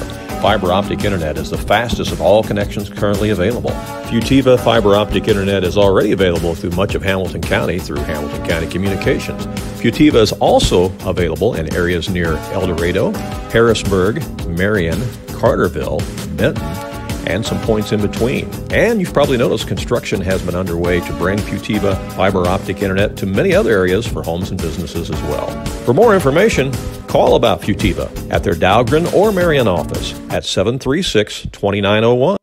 Fiber optic internet is the fastest of all connections currently available. Futiva fiber optic internet is already available through much of Hamilton County through Hamilton County Communications. Futiva is also available in areas near El Dorado, Harrisburg, Marion, Carterville, Benton, and some points in between. And you've probably noticed construction has been underway to bring Futiva fiber optic internet to many other areas for homes and businesses as well. For more information, call about Futiva at their Dahlgren or Marion office at 736 2901.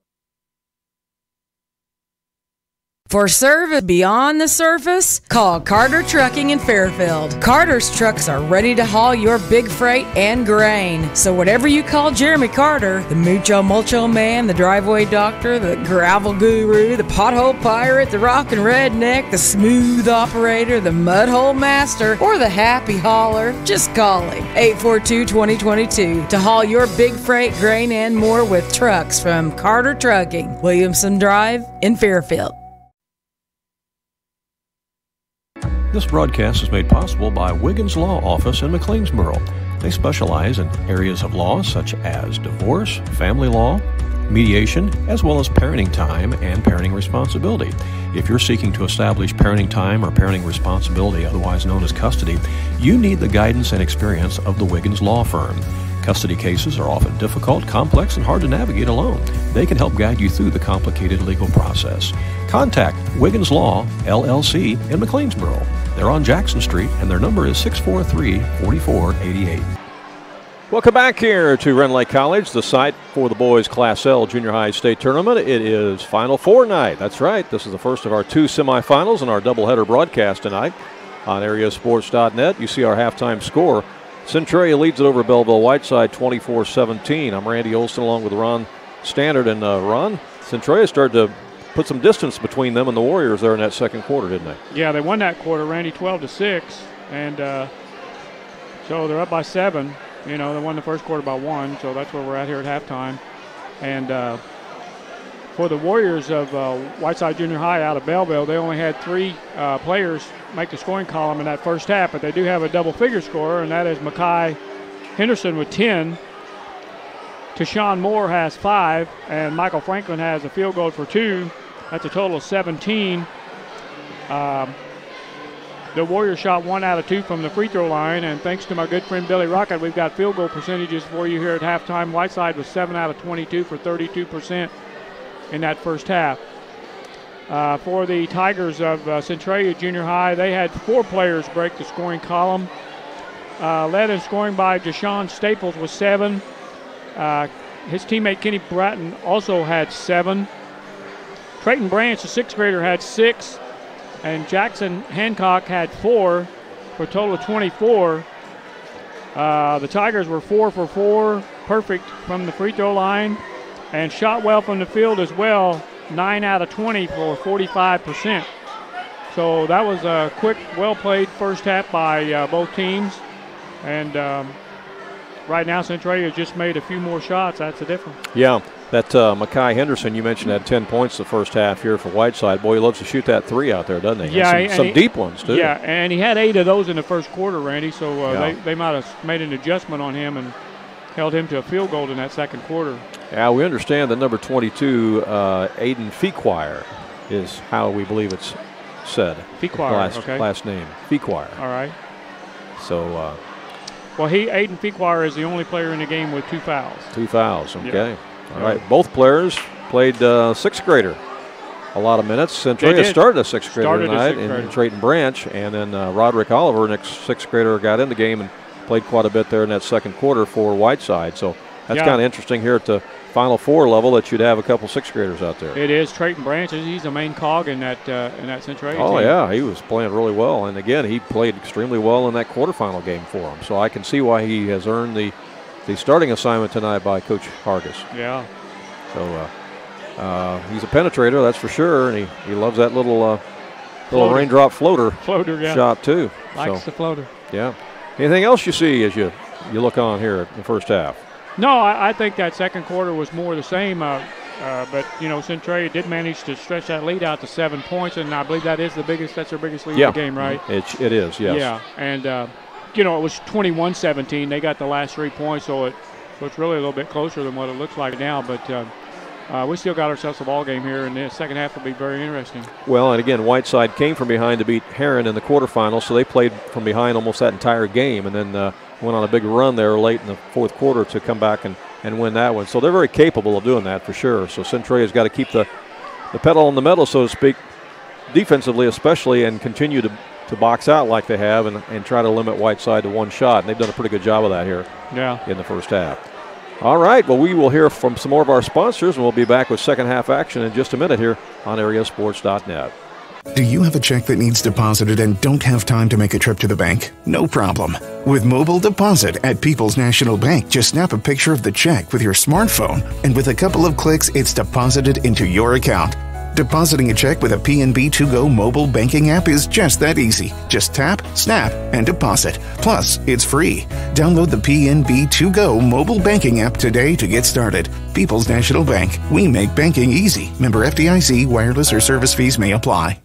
For service beyond the surface, call Carter Trucking in Fairfield. Carter's trucks are ready to haul your big freight and grain. So whatever you call Jeremy Carter, the mucho mulcho man, the driveway doctor, the gravel guru, the pothole pirate, the rockin' redneck, the smooth operator, the mudhole master, or the happy hauler, just call him 842-2022 to haul your big freight, grain, and more with trucks from Carter Trucking, Williamson Drive in Fairfield. This broadcast is made possible by Wiggins Law Office in McLeansboro. They specialize in areas of law such as divorce, family law, mediation, as well as parenting time and parenting responsibility. If you're seeking to establish parenting time or parenting responsibility, otherwise known as custody, you need the guidance and experience of the Wiggins Law Firm. Custody cases are often difficult, complex, and hard to navigate alone. They can help guide you through the complicated legal process. Contact Wiggins Law, LLC in McLeansboro. They're on Jackson Street, and their number is 643 4488. Welcome back here to Rend Lake College, the site for the boys Class L Junior High State Tournament. It is Final Four night. That's right. This is the first of our two semifinals in our doubleheader broadcast tonight on areasports.net. You see our halftime score. Centralia leads it over Belleville Whiteside 24 17. I'm Randy Olson along with Ron Standard. And uh, Ron, Centralia started to put some distance between them and the Warriors there in that second quarter, didn't they? Yeah, they won that quarter, Randy, 12 to 6. And uh, so they're up by seven. You know, they won the first quarter by one, so that's where we're at here at halftime. And uh, for the Warriors of uh, Whiteside Junior High out of Belleville, they only had three uh, players make the scoring column in that first half, but they do have a double figure scorer, and that is Mackay Henderson with 10. Tashawn Moore has five, and Michael Franklin has a field goal for two. That's a total of 17. Um, the Warriors shot one out of two from the free throw line, and thanks to my good friend Billy Rocket, we've got field goal percentages for you here at halftime. Whiteside was 7 out of 22 for 32% in that first half. Uh, for the Tigers of uh, Centralia Junior High, they had four players break the scoring column. Uh, led in scoring by Deshaun Staples with seven. Uh, his teammate Kenny Bratton also had seven. Trayton Branch, the sixth grader, had six and Jackson Hancock had four for a total of 24. Uh, the Tigers were four for four, perfect from the free throw line, and shot well from the field as well, nine out of 20 for 45%. So that was a quick, well played first half by uh, both teams, and um, right now Centralia just made a few more shots. That's the difference. Yeah. That uh, Mackay Henderson you mentioned had 10 points the first half here for Whiteside. Boy, he loves to shoot that three out there, doesn't he? Yeah, And some, some he- deep ones too. Yeah, and he had eight of those in the first quarter, Randy. So uh, Yeah. they, they might have made an adjustment on him and held him to a field goal in that second quarter. Yeah, we understand that number 22, uh, Aiden Fequire, is how we believe it's said. Fequire, last, okay. last name, Fequire. All right. So uh, Well, he Aiden Fequire is the only player in the game with two fouls. two fouls. Yeah. All right. Both players played uh, sixth grader. A lot of minutes. Centralia started a sixth grader Started tonight sixth in. Trayton Branch, and then uh, Roderick Oliver, next sixth grader, got in the game and played quite a bit there in that second quarter for Whiteside. So that's Yeah. kind of interesting here at the Final Four level that you'd have a couple sixth graders out there. It is Trayton Branch. He's the main cog in that uh, in that Centralia Oh team. yeah, he was playing really well, and again, he played extremely well in that quarterfinal game for him. So I can see why he has earned the the starting assignment tonight by Coach Hargis. Yeah. So uh, uh, he's a penetrator, that's for sure, and he, he loves that little uh, little Floater. raindrop floater Floater, yeah. shot too. Likes so the floater. yeah. Anything else you see as you you look on here in the first half? No, I, I think that second quarter was more the same. Uh, uh, but you know, Centralia did manage to stretch that lead out to seven points, and I believe that is the biggest. That's their biggest lead yeah, in the game, right? It, it is. Yes. Yeah, and uh, you know it was 21-17. They got the last three points, so it so it's really a little bit closer than what it looks like now. But uh, uh, we still got ourselves a ball game here, and the second half will be very interesting. Well, and again, Whiteside came from behind to beat Herrin in the quarterfinals, so they played from behind almost that entire game, and then uh, went on a big run there late in the fourth quarter to come back and, and win that one. So they're very capable of doing that for sure. So Centralia's got to keep the, the pedal on the metal, so to speak, defensively especially, and continue to, to box out like they have and, and try to limit Whiteside to one shot. And they've done a pretty good job of that here Yeah. in the first half. All right, well, we will hear from some more of our sponsors, and we'll be back with second half action in just a minute here on areasports.net. Do you have a check that needs deposited and don't have time to make a trip to the bank? No problem. With mobile deposit at People's National Bank, just snap a picture of the check with your smartphone, and with a couple of clicks, it's deposited into your account. Depositing a check with a PNB 2Go mobile banking app is just that easy. Just tap, snap, and deposit. Plus, it's free. Download the PNB 2Go mobile banking app today to get started. People's National Bank. We make banking easy. Member FDIC, wireless or service fees may apply.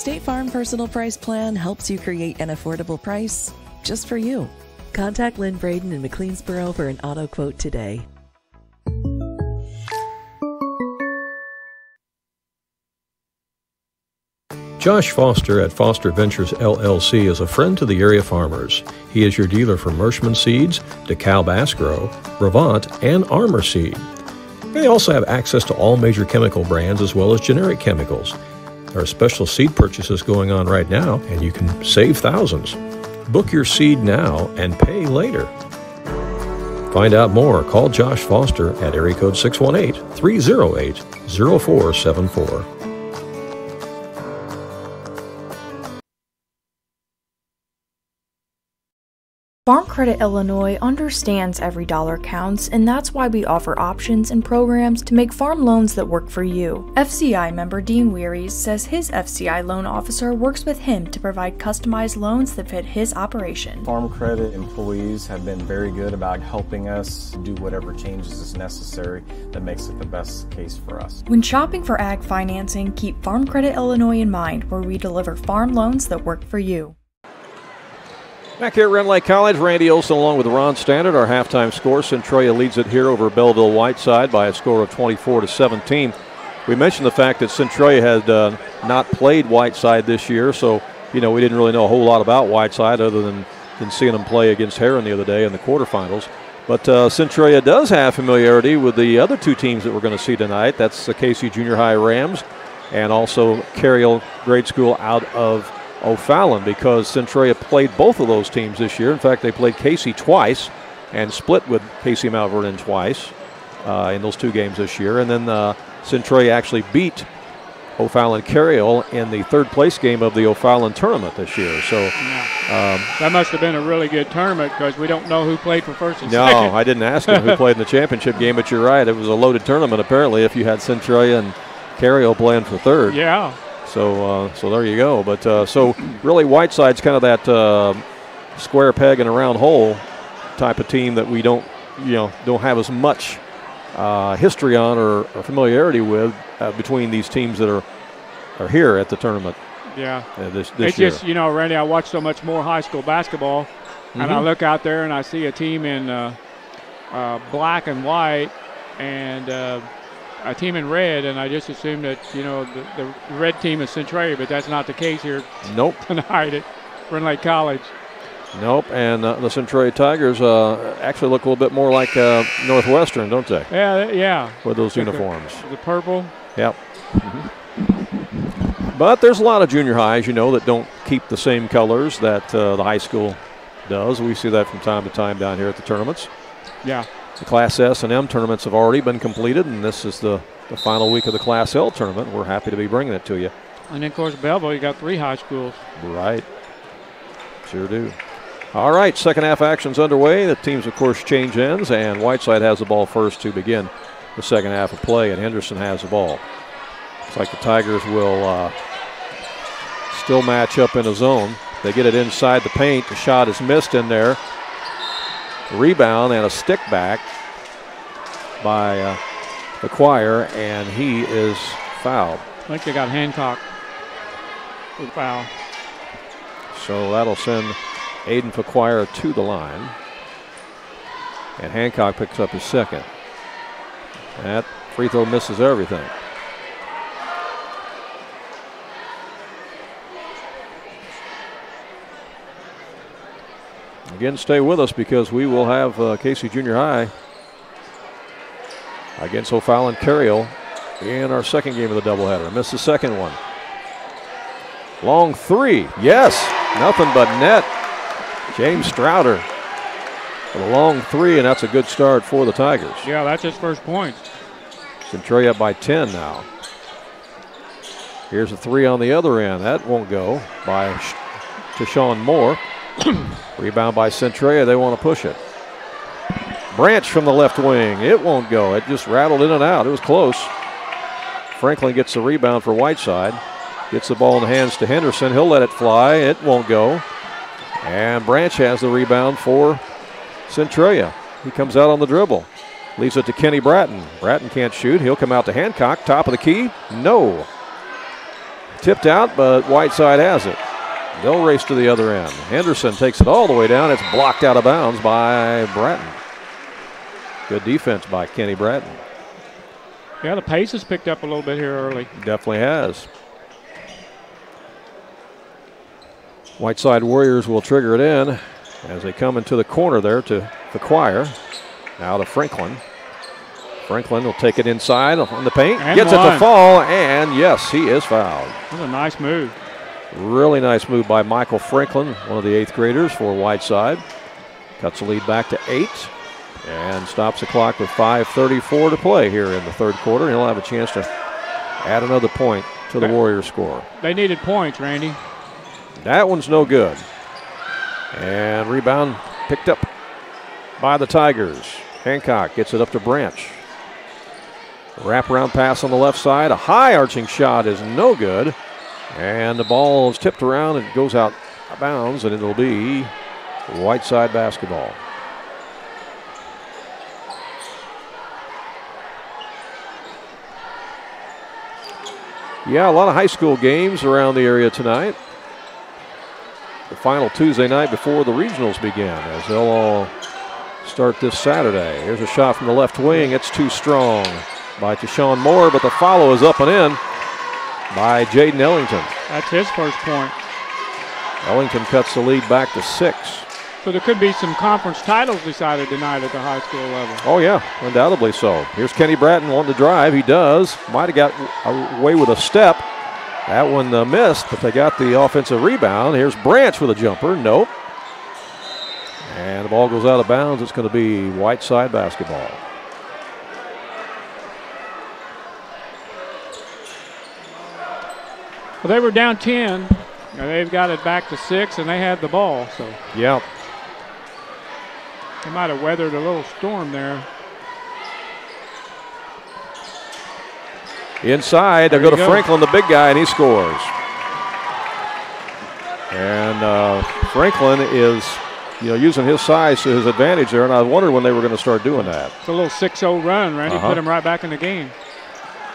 State Farm Personal Price Plan helps you create an affordable price just for you. Contact Lynn Braden in McLeansboro for an auto quote today. Josh Foster at Foster Ventures LLC is a friend to the area farmers. He is your dealer for Merschman Seeds, DeKalb Asgrow, Brevant, and Armor Seed. They also have access to all major chemical brands as well as generic chemicals. There are special seed purchases going on right now, and you can save thousands. Book your seed now and pay later. Find out more. Call Josh Foster at area code 618 308 0474. Farm Credit Illinois understands every dollar counts, and that's why we offer options and programs to make farm loans that work for you. FCI member Dean Wearies says his FCI loan officer works with him to provide customized loans that fit his operation. Farm Credit employees have been very good about helping us do whatever changes is necessary that makes it the best case for us. When shopping for ag financing, keep Farm Credit Illinois in mind, where we deliver farm loans that work for you. Back here at Rend Lake College, Randy Olson along with Ron Standard. Our halftime score, Centralia leads it here over Belleville Whiteside by a score of 24 to 17. We mentioned the fact that Centralia had uh, not played Whiteside this year, so you know we didn't really know a whole lot about Whiteside other than, than seeing them play against Herrin the other day in the quarterfinals. But uh, Centralia does have familiarity with the other two teams that we're going to see tonight. That's the Casey Junior High Rams and also Carriel Grade School out of O'Fallon because Centralia played both of those teams this year. In fact, they played Casey twice and split with Casey Mount Vernon twice uh, in those two games this year. And then uh, Centralia actually beat O'Fallon Carriel in the third place game of the O'Fallon tournament this year. So um, That must have been a really good tournament because we don't know who played for first and no, second. I didn't ask him who played in the championship game, but you're right. It was a loaded tournament apparently if you had Centralia and Carriel playing for third. Yeah. So, uh, so there you go. But uh, so really, Whiteside's kind of that uh, square peg in a round hole type of team that we don't, you know, don't have as much uh, history on or, or familiarity with uh, between these teams that are are here at the tournament. Yeah. uh, this this it's year. just, you know, Randy, I watch so much more high school basketball, and I Mhm. look out there and I see a team in uh, uh, black and white and uh, a team in red, and I just assumed that, you know, the, the red team is Centralia, but that's not the case here Nope. tonight at Rend Lake College. Nope. And uh, the Centralia Tigers uh, actually look a little bit more like uh, Northwestern, don't they? Yeah, yeah. With those Like the- uniforms. The purple. Yep. But there's a lot of junior highs, you know, that don't keep the same colors that uh, the high school does. We see that from time to time down here at the tournaments. Yeah. The Class S and M tournaments have already been completed, and this is the, the final week of the Class L tournament. We're happy to be bringing it to you. And then, of course, Belleville, you got three high schools. Right. Sure do. All right, second half action's underway. The teams, of course, change ends, and Whiteside has the ball first to begin the second half of play, and Henderson has the ball. Looks like the Tigers will uh, still match up in a zone. They get it inside the paint. The shot is missed in there. Rebound and a stick back by uh, the choir, and he is fouled. I think they got Hancock with foul. So that'll send Aiden Faquire to the line. And Hancock picks up his second. That free throw misses everything. Again, stay with us because we will have uh, Casey Junior High against O'Fallon Carriel in our second game of the doubleheader. Missed the second one. Long three. Yes. Nothing but net. James Strouder with a long three, and that's a good start for the Tigers. Yeah, that's his first point. Centralia up by 10 now. Here's a three on the other end. That won't go by Sean Moore. Rebound by Centralia. They want to push it. Branch from the left wing. It won't go. It just rattled in and out. It was close. Franklin gets the rebound for Whiteside. Gets the ball in the hands to Henderson. He'll let it fly. It won't go. And Branch has the rebound for Centralia. He comes out on the dribble. Leaves it to Kenny Bratton. Bratton can't shoot. He'll come out to Hancock. Top of the key. No. Tipped out, but Whiteside has it. They'll race to the other end. Henderson takes it all the way down. It's blocked out of bounds by Bratton. Good defense by Kenny Bratton. Yeah, the pace has picked up a little bit here early. Definitely has. Whiteside Warriors will trigger it in as they come into the corner there to the choir. Now to Franklin. Franklin will take it inside on the paint. And gets it to fall, and yes, he is fouled. Was a nice move. Really nice move by Michael Franklin, one of the eighth graders for Whiteside. Cuts the lead back to eight and stops the clock with 5.34 to play here in the third quarter. He'll have a chance to add another point to the Warriors score. They needed points, Randy. That one's no good. And rebound picked up by the Tigers. Hancock gets it up to Branch. Wraparound pass on the left side. A high arching shot is no good. And the ball is tipped around and goes out of bounds, and it'll be Whiteside basketball. Yeah, a lot of high school games around the area tonight. The final Tuesday night before the regionals begin, as they'll all start this Saturday. Here's a shot from the left wing. It's too strong by Deshaun Moore, but the follow is up and in by Jaden Ellington. That's his first point. Ellington cuts the lead back to six. So there could be some conference titles decided tonight at the high school level. Oh, yeah, undoubtedly so. Here's Kenny Bratton wanting to drive. He does. Might have got away with a step. That one uh, missed, but they got the offensive rebound. Here's Branch with a jumper. Nope. And the ball goes out of bounds. It's going to be Whiteside basketball. Well, they were down 10. Now they've got it back to six, and they had the ball. So Yep. they might have weathered a little storm there. Inside, they'll go to go. Franklin, the big guy, and he scores. And uh, Franklin is, you know, using his size to his advantage there, and I wondered when they were going to start doing that. It's a little 6-0 run, Randy. Uh-huh. Put him right back in the game.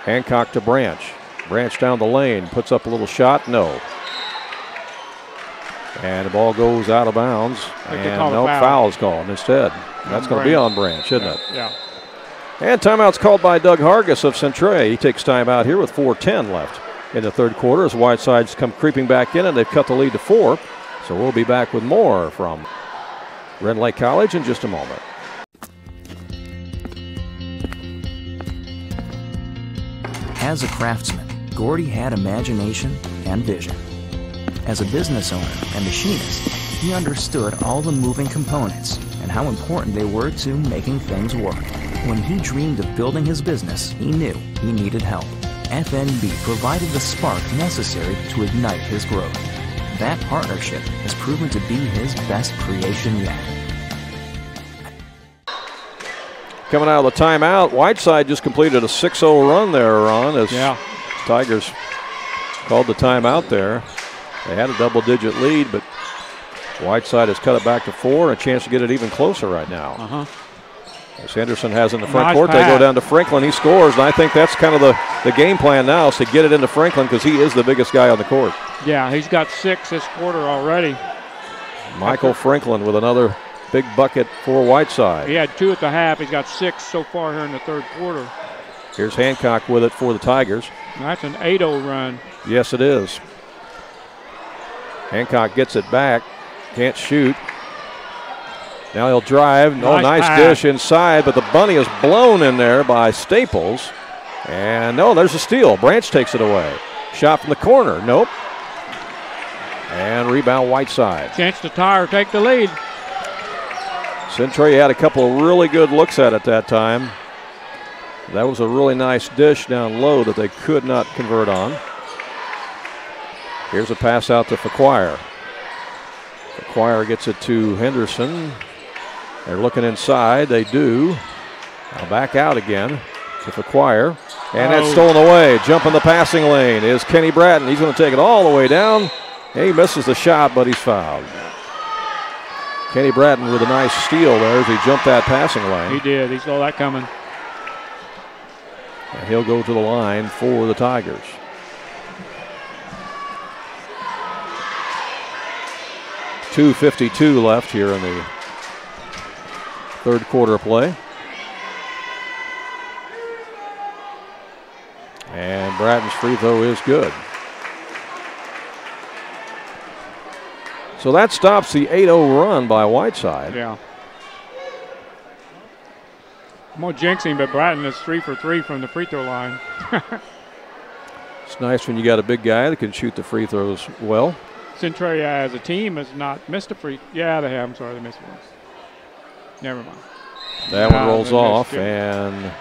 Hancock to Branch. Branch down the lane, puts up a little shot, no. And the ball goes out of bounds, think and called no foul. foul is called instead. That's going to be on Branch, isn't it? Yeah. And timeout's called by Doug Hargis of Centray. He takes timeout here with 4.10 left in the third quarter as Whiteside's come creeping back in and they've cut the lead to four. So we'll be back with more from Rend Lake College in just a moment. As a craftsman, Gordy had imagination and vision. As a business owner and machinist, he understood all the moving components and how important they were to making things work. When he dreamed of building his business, he knew he needed help. FNB provided the spark necessary to ignite his growth. That partnership has proven to be his best creation yet. Coming out of the timeout, Whiteside just completed a 6 0 run there, Ron, as Yeah. Tigers called the timeout there. They had a double digit lead, but Whiteside has cut it back to four, and a chance to get it even closer right now. Uh-huh. As Henderson has in the front Nice court, they go down to Franklin. He scores, and I think that's kind of the, the game plan now is to get it into Franklin because he is the biggest guy on the court. Yeah, he's got six this quarter already. Michael Franklin with another big bucket for Whiteside. He had two at the half. He's got six so far here in the third quarter. Here's Hancock with it for the Tigers. That's an 8-0 run. Yes, it is. Hancock gets it back, can't shoot. Now he'll drive. No, Nice nice dish inside, but the bunny is blown in there by Staples. And no, there's a steal. Branch takes it away. Shot from the corner. Nope. And rebound Whiteside. Chance to tire, take the lead. Centray had a couple of really good looks at it that time. That was a really nice dish down low that they could not convert on. Here's a pass out to Faquire. Faquire gets it to Henderson. They're looking inside. They do. Now back out again to Faquire. And that's Oh. stolen away. Jump in the passing lane is Kenny Bratton. He's going to take it all the way down. He misses the shot, but he's fouled. Kenny Bratton with a nice steal there as he jumped that passing lane. He did. He saw that coming. And he'll go to the line for the Tigers. Two fifty-two left here in the third quarter play. And Bratton's free throw is good. So that stops the 8-0 run by Whiteside. Yeah. More jinxing, but Bratton is three for three from the free throw line. It's nice when you got a big guy that can shoot the free throws well. Centralia as a team has not missed a free. Yeah, they have. I'm sorry, they missed one. Never mind. That one rolls off, and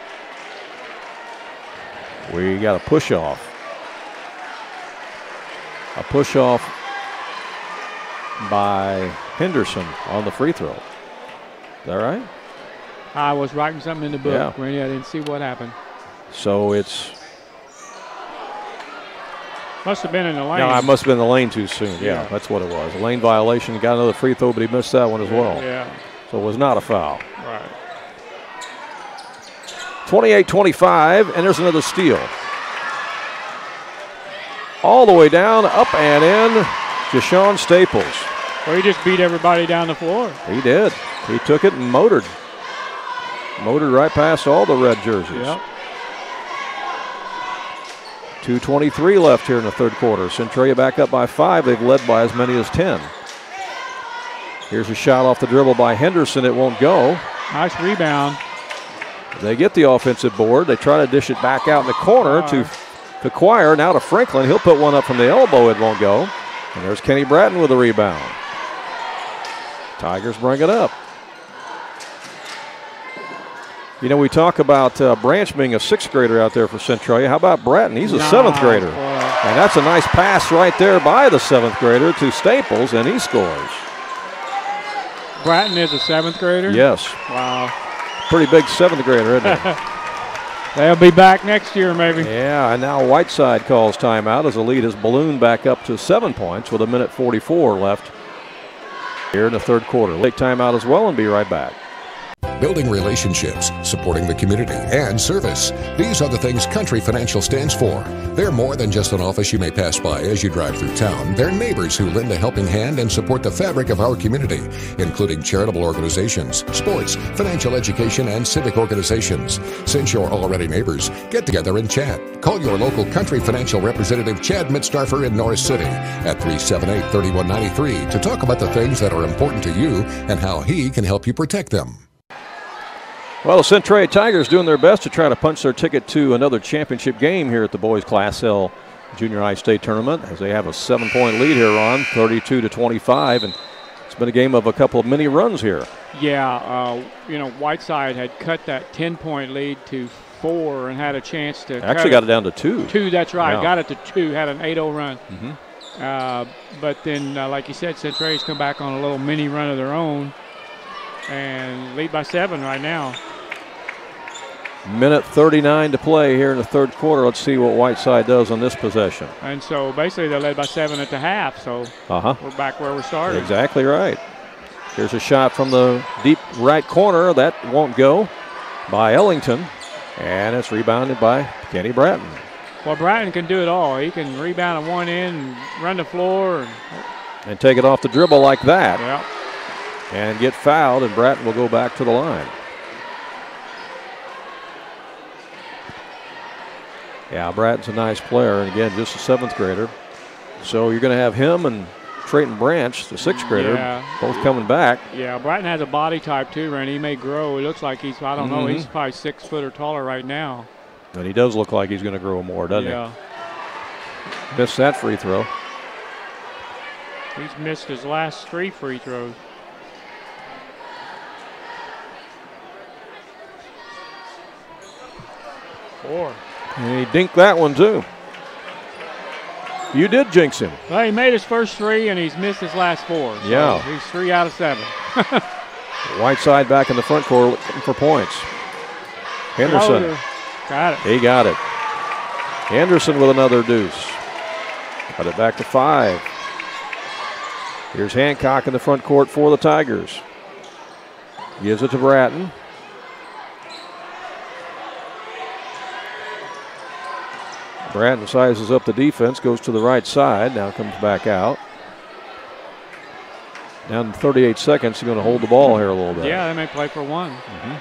we got a push off. A push off by Henderson on the free throw. Is that right? I was writing something in the book, Yeah. Randy. I didn't see what happened. So it's Must have been in the lane. no, I must have been in the lane too soon. Yeah, Yeah. that's what it was. A lane violation. Got another free throw, but he missed that one as well. Yeah, So it was not a foul. right. 28 25, and there's another steal. All the way down, up and in, Jashawn Staples. Well, he just beat everybody down the floor. He did. He took it and motored. Motored right past all the red jerseys. Yep. 2.23 left here in the third quarter. Centralia back up by five. They've led by as many as 10. Here's a shot off the dribble by Henderson. It won't go. Nice rebound. They get the offensive board. They try to dish it back out in the corner to to Choir. Now to Franklin. He'll put one up from the elbow. It won't go. And there's Kenny Bratton with a rebound. Tigers bring it up. You know, we talk about uh, Branch being a sixth grader out there for Centralia. How about Bratton? He's a seventh grader. boy. And that's a nice pass right there by the seventh grader to Staples, and he scores. Bratton is a seventh grader. Yes. Wow. Pretty big seventh grader, isn't he? They'll be back next year, maybe. Yeah, and now Whiteside calls timeout as the lead has ballooned back up to seven points with a minute 44 left here in the third quarter. Take timeout as well and be right back. Building relationships, supporting the community, and service. These are the things Country Financial stands for. They're more than just an office you may pass by as you drive through town. They're neighbors who lend a helping hand and support the fabric of our community, including charitable organizations, sports, financial education, and civic organizations. Since you're already neighbors, get together and chat. Call your local Country Financial representative, Chad Mitzdarfer in Norris City at 378 3193 to talk about the things that are important to you and how he can help you protect them. Well, the Centralia Tigers doing their best to try to punch their ticket to another championship game here at the boys Class L Junior High State Tournament as they have a seven-point lead here on 32 to 25, and it's been a game of a couple of mini runs here. Yeah, uh, you know, Whiteside had cut that 10 point lead to four and had a chance to. Actually got it down to two. Two, that's right. Yeah. Got it to two, had an 8 0 run. Mhm. Uh, but then, uh, like you said, Centralia's come back on a little mini run of their own and lead by seven right now. Minute 39 to play here in the third quarter. Let's see what Whiteside does on this possession. And so basically they're led by seven at the half. So Uh huh. we're back where we started. Exactly right. Here's a shot from the deep right corner. That won't go by Ellington. And it's rebounded by Kenny Bratton. Well, Bratton can do it all. He can rebound at one end and run the floor. And, And take it off the dribble like that. yeah. And get fouled, and Bratton will go back to the line. Yeah, Bratton's a nice player, and again, just a seventh grader. So you're going to have him and Trayton Branch, the sixth grader, Yeah. both coming back. Yeah, Bratton has a body type too, Randy. He may grow. It looks like he's, I don't know, Mhm. he's probably six foot or taller right now. And he does look like he's going to grow more, doesn't yeah. he? Missed that free throw. He's missed his last three free throws. Four. And he dinked that one too. You did jinx him. Well, he made his first three and he's missed his last four. So Yeah. He's three out of seven. Whiteside back in the front court looking for points. Henderson. Got it. He got it. Anderson with another deuce. Cut it back to five. Here's Hancock in the front court for the Tigers. Gives it to Bratton. Bratton sizes up the defense, goes to the right side, now comes back out. Down to 38 seconds. You're going to hold the ball here a little bit. Yeah, they may play for one. Mhm.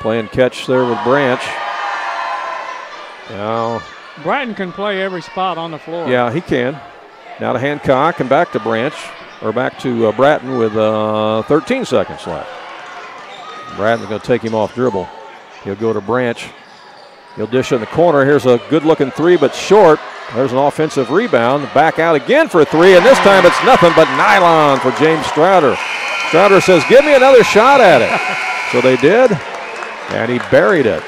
Playing catch there with Branch. Now, Bratton can play every spot on the floor. yeah, he can. Now to Hancock and back to Branch, or back to uh, Bratton with uh, 13 seconds left. Bratton's going to take him off dribble. He'll go to Branch. He'll dish in the corner. Here's a good looking three, but short. There's an offensive rebound. Back out again for a three, and this time it's nothing but nylon for James Strouder. Strouder says, Give me another shot at it. so they did, and he buried it.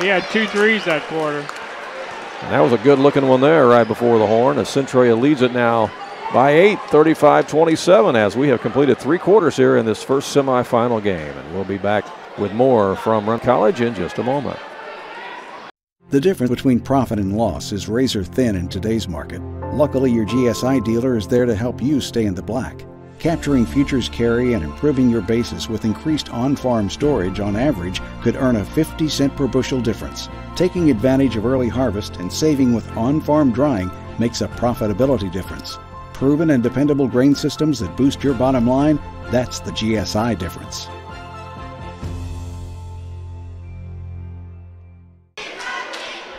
He had two threes that quarter. And that was a good looking one there right before the horn as Centralia leads it now by 8, 35 27, as we have completed three quarters here in this first semifinal game. And we'll be back with more from Run College in just a moment. The difference between profit and loss is razor thin in today's market. Luckily, your GSI dealer is there to help you stay in the black. Capturing futures carry and improving your basis with increased on farm storage on average could earn a 50 cent per bushel difference. Taking advantage of early harvest and saving with on farm drying makes a profitability difference. Proven and dependable grain systems that boost your bottom line, that's the GSI difference.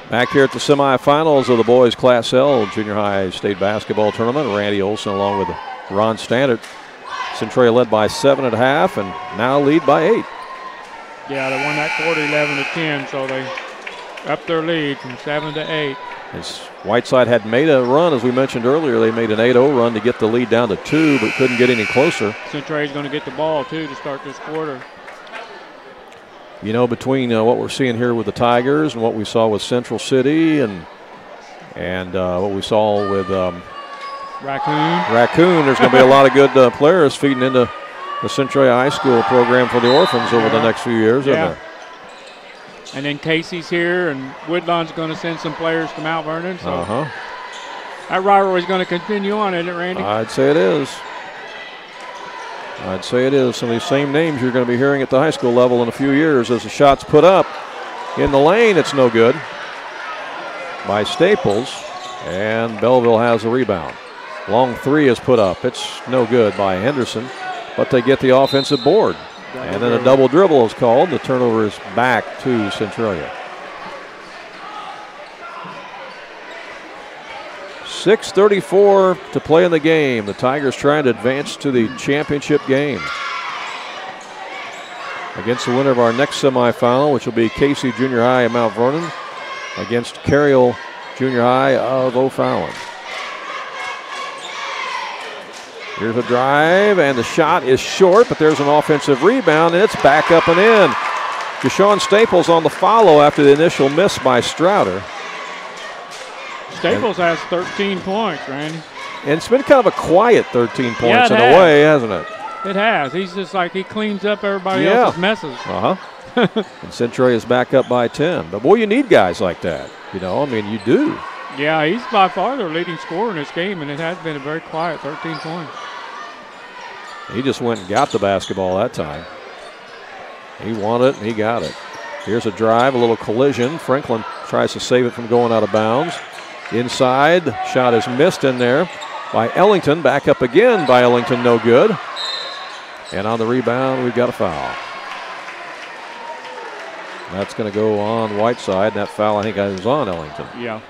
Back here at the semifinals of the boys Class L junior high state basketball tournament, Randy Olson along with Ron Standard. Centralia led by seven and a half and now lead by eight. Yeah, they won that quarter 11 to 10, so they upped their lead from seven to eight. As Whiteside had made a run, as we mentioned earlier, they made an 8-0 run to get the lead down to two, but couldn't get any closer. Centralia's going to get the ball too to start this quarter. You know, between uh, what we're seeing here with the Tigers and what we saw with Central City and and uh, what we saw with um, Raccoon. Raccoon, there's going to be a lot of good uh, players feeding into the Centralia High School program for the orphans over the next few years, Yeah. isn't there? And then Casey's here, and Woodlawn's going to send some players to Mount Vernon. So Uh huh. that rivalry's going to continue on, isn't it, Randy? I'd say it is. I'd say it is. Some of these same names you're going to be hearing at the high school level in a few years as the shot's put up in the lane. It's no good by Staples, and Belleville has the rebound. Long three is put up. It's no good by Henderson, but they get the offensive board. And then a double dribble is called. The turnover is back to Centralia. 6.34 to play in the game. The Tigers trying to advance to the championship game. Against the winner of our next semifinal, which will be Casey Junior High of Mount Vernon against Carriel Junior High of O'Fallon. Here's a drive, and the shot is short, but there's an offensive rebound, and it's back up and in. Deshaun Staples on the follow after the initial miss by Strouder. Staples has 13 points, Randy. And it's been kind of a quiet 13 points Yeah, in has. a way, hasn't it? It has. He's just like he cleans up everybody Yeah. else's messes. Uh huh. and Centralia is back up by 10. But boy, you need guys like that. You know, I mean, you do. Yeah, he's by far their leading scorer in this game, and it has been a very quiet 13 points. He just went and got the basketball that time. He wanted it and he got it. Here's a drive, a little collision. Franklin tries to save it from going out of bounds. Inside, shot is missed in there by Ellington. Back up again by Ellington, no good. And on the rebound, we've got a foul. That's going to go on Whiteside. That foul, I think, is on Ellington. Yeah.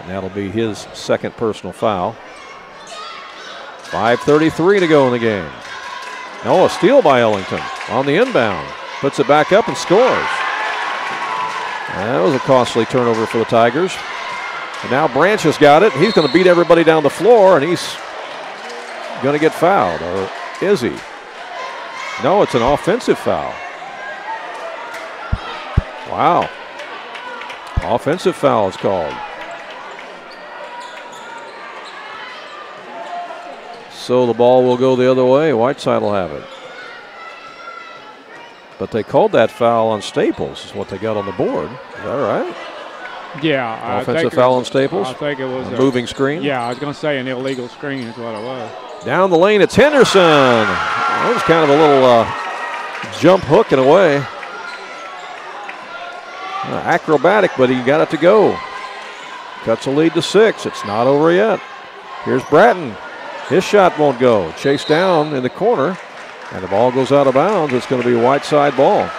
And that'll be his second personal foul. 5.33 to go in the game. No, a steal by Ellington on the inbound. Puts it back up and scores. That was a costly turnover for the Tigers. And now Branch has got it. He's going to beat everybody down the floor, and he's going to get fouled. Or is he? No, it's an offensive foul. Wow. Offensive foul is called. So the ball will go the other way. Whiteside will have it. But they called that foul on Staples, is what they got on the board. Is that right? Yeah. I Offensive foul was- on Staples? I think it was A moving screen? Yeah, I was going to say an illegal screen is what it was. Down the lane, it's Henderson. That was kind of a little uh, jump hook in a way. Uh, acrobatic, but he got it to go. Cuts a lead to six. It's not over yet. Here's Bratton. His shot won't go. Chased down in the corner, and the ball goes out of bounds. It's going to be a Whiteside ball.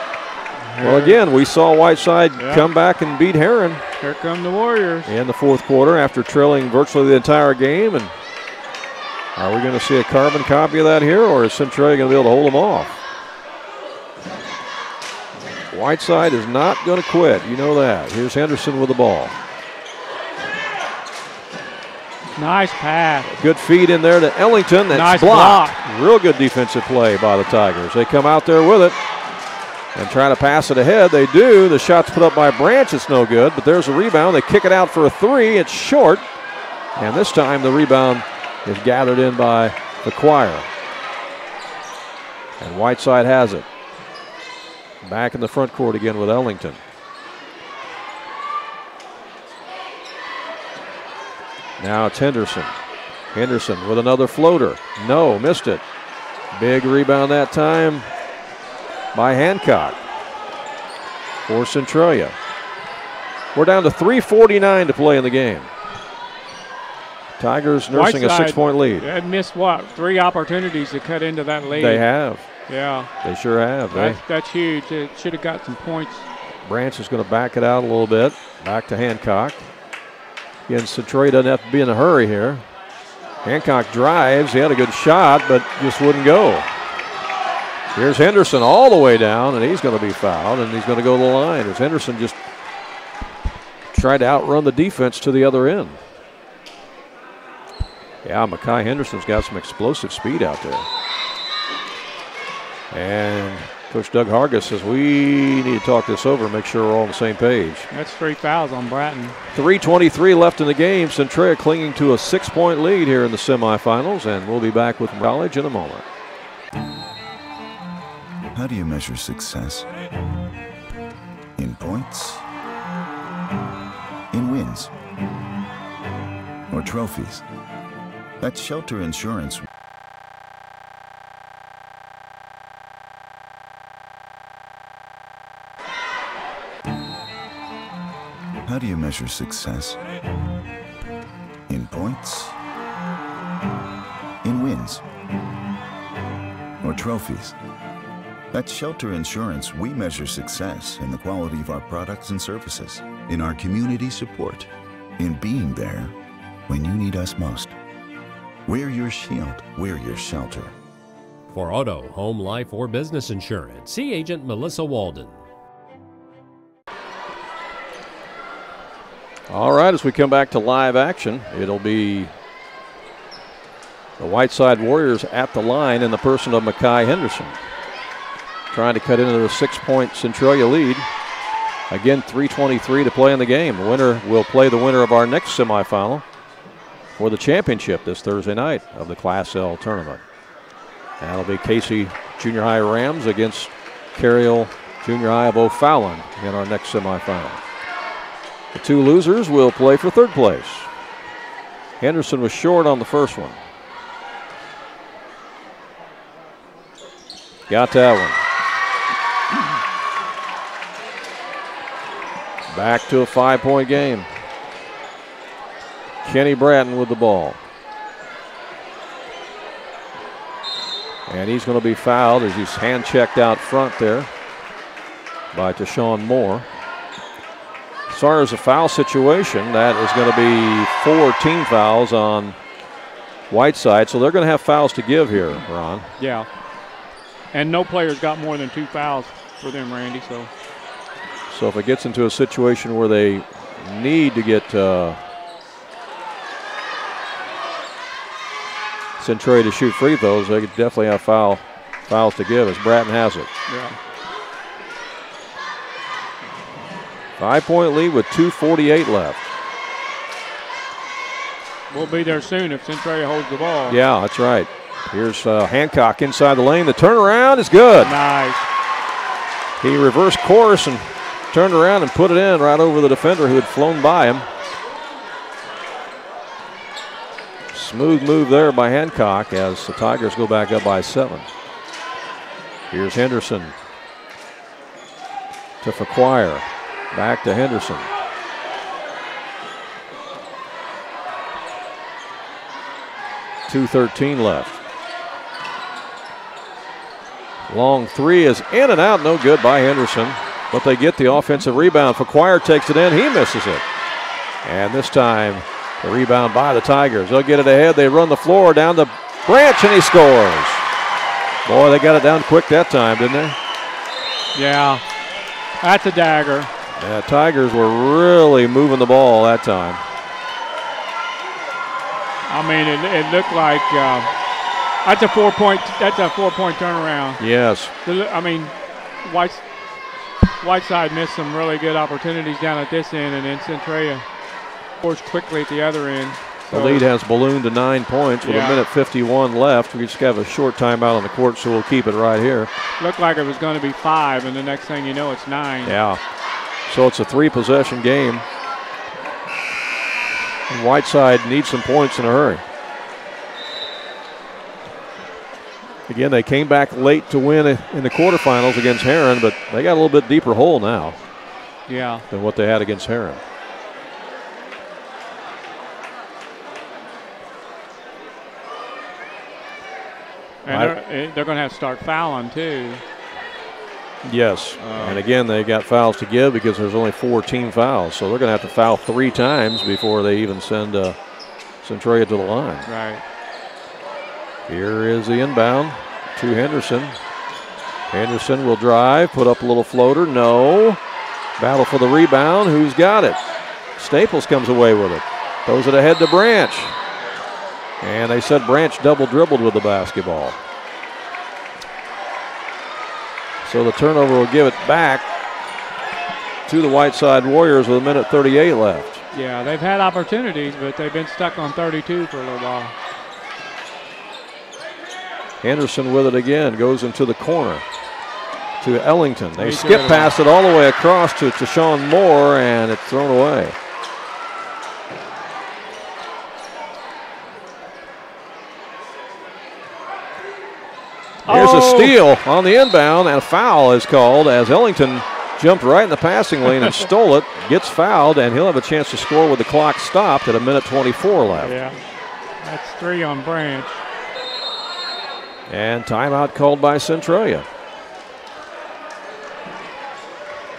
Well, again, we saw Whiteside Yeah. come back and beat Herrin Here come the Warriors. in the fourth quarter after trailing virtually the entire game. And are we going to see a carbon copy of that here, or is Centralia going to be able to hold them off? Whiteside is not going to quit. You know that. Here's Henderson with the ball. Nice pass. Good feed in there to Ellington. That's Nice blocked. Real good defensive play by the Tigers. They come out there with it and try to pass it ahead. They do. The shot's put up by Branch. It's no good, but there's a rebound. They kick it out for a three. It's short. And this time the rebound is gathered in by the choir. And Whiteside has it. Back in the front court again with Ellington. Now it's Henderson. Henderson with another floater. No, missed it. Big rebound that time by Hancock for Centralia. We're down to 3.49 to play in the game. Tigers nursing a six point lead. Had missed what? Three opportunities to cut into that lead. They have. Yeah. They sure have. Eh? They, That's, that's huge. It should have got some points. Branch is going to back it out a little bit. Back to Hancock. Again, Centralia doesn't have to be in a hurry here. Hancock drives. He had a good shot, but just wouldn't go. Here's Henderson all the way down, and he's going to be fouled, and he's going to go to the line as Henderson just tried to outrun the defense to the other end. Yeah, Makai Henderson's got some explosive speed out there. And Coach Doug Hargis says we need to talk this over and make sure we're all on the same page. That's three fouls on Bratton. 3.23 left in the game. Centralia clinging to a six point lead here in the semifinals, and we'll be back with college in a moment. How do you measure success? In points? In wins? Or trophies? At Shelter Insurance, How do you measure success? In points? In wins? Or trophies? At Shelter Insurance, we measure success in the quality of our products and services, in our community support, in being there when you need us most. We're your shield, we're your shelter. For auto, home, life, or business insurance, see Agent Melissa Walden. All right, as we come back to live action, it'll be the Whiteside Warriors at the line in the person of Makai Henderson. Trying to cut into a six point Centralia lead. Again, 3.23 to play in the game. The winner will play the winner of our next semifinal for the championship this Thursday night of the Class L tournament. That'll be Casey Junior High Rams against Carriel Junior High of O'Fallon in our next semifinal. The two losers will play for third place. Henderson was short on the first one. Got that one. Back to a five point game. Kenny Bratton with the ball. And he's going to be fouled as he's hand checked out front there by Tashawn Moore. As far as a foul situation, that is going to be four team fouls on Whiteside. So they're going to have fouls to give here, Ron. Yeah. And no player's got more than two fouls for them, Randy. So So if it gets into a situation where they need to get uh, Centralia to shoot free throws, they could definitely have foul fouls to give as Bratton has it. yeah. Five point lead with 2.48 left. We'll be there soon if Centralia holds the ball. Yeah, that's right. Here's uh, Hancock inside the lane. The turnaround is good. Nice. He reversed course and turned around and put it in right over the defender who had flown by him. Smooth move there by Hancock as the Tigers go back up by seven. Here's Henderson to Faquire. Back to Henderson. Two thirteen left. Long three is in and out, no good by Henderson. But they get the offensive rebound. Faquire takes it in, he misses it. And this time, the rebound by the Tigers. They'll get it ahead. They run the floor down the Branch, and he scores. Boy, they got it down quick that time, didn't they? Yeah, that's a dagger. Yeah, Tigers were really moving the ball that time. I mean, it, it looked like uh, that's a four-point. That's a four-point turnaround. Yes. I mean, White Whiteside missed some really good opportunities down at this end, and then Centralia scores quickly at the other end. The lead has ballooned to nine points with Yeah. a minute 51 left. We just have a short timeout on the court, so we'll keep it right here. Looked like it was going to be five, and the next thing you know, it's nine. Yeah. So it's a three possession game. And Whiteside needs some points in a hurry. Again, they came back late to win in the quarterfinals against Herrin, but they got a little bit deeper hole now Yeah. than what they had against Herrin. And they're, eh, they're going to have to start fouling too. Yes. and again, they got fouls to give because there's only four team fouls. So they're going to have to foul three times before they even send uh, Centralia to the line. Right. Here is the inbound to Henderson. Henderson will drive, put up a little floater. No. Battle for the rebound. Who's got it? Staples comes away with it. Throws it ahead to Branch. And they said Branch double dribbled with the basketball. So the turnover will give it back to the Whiteside Warriors with a minute 38 left. Yeah, they've had opportunities, but they've been stuck on 32 for a little while. Henderson with it again, goes into the corner to Ellington. They skip past it all the way across to, to Sean Moore, and it's thrown away. Here's a Oh. steal on the inbound, and a foul is called as Ellington jumped right in the passing lane and stole it. Gets fouled, and he'll have a chance to score with the clock stopped at a minute 24 left. Yeah. That's three on Branch. And timeout called by Centralia.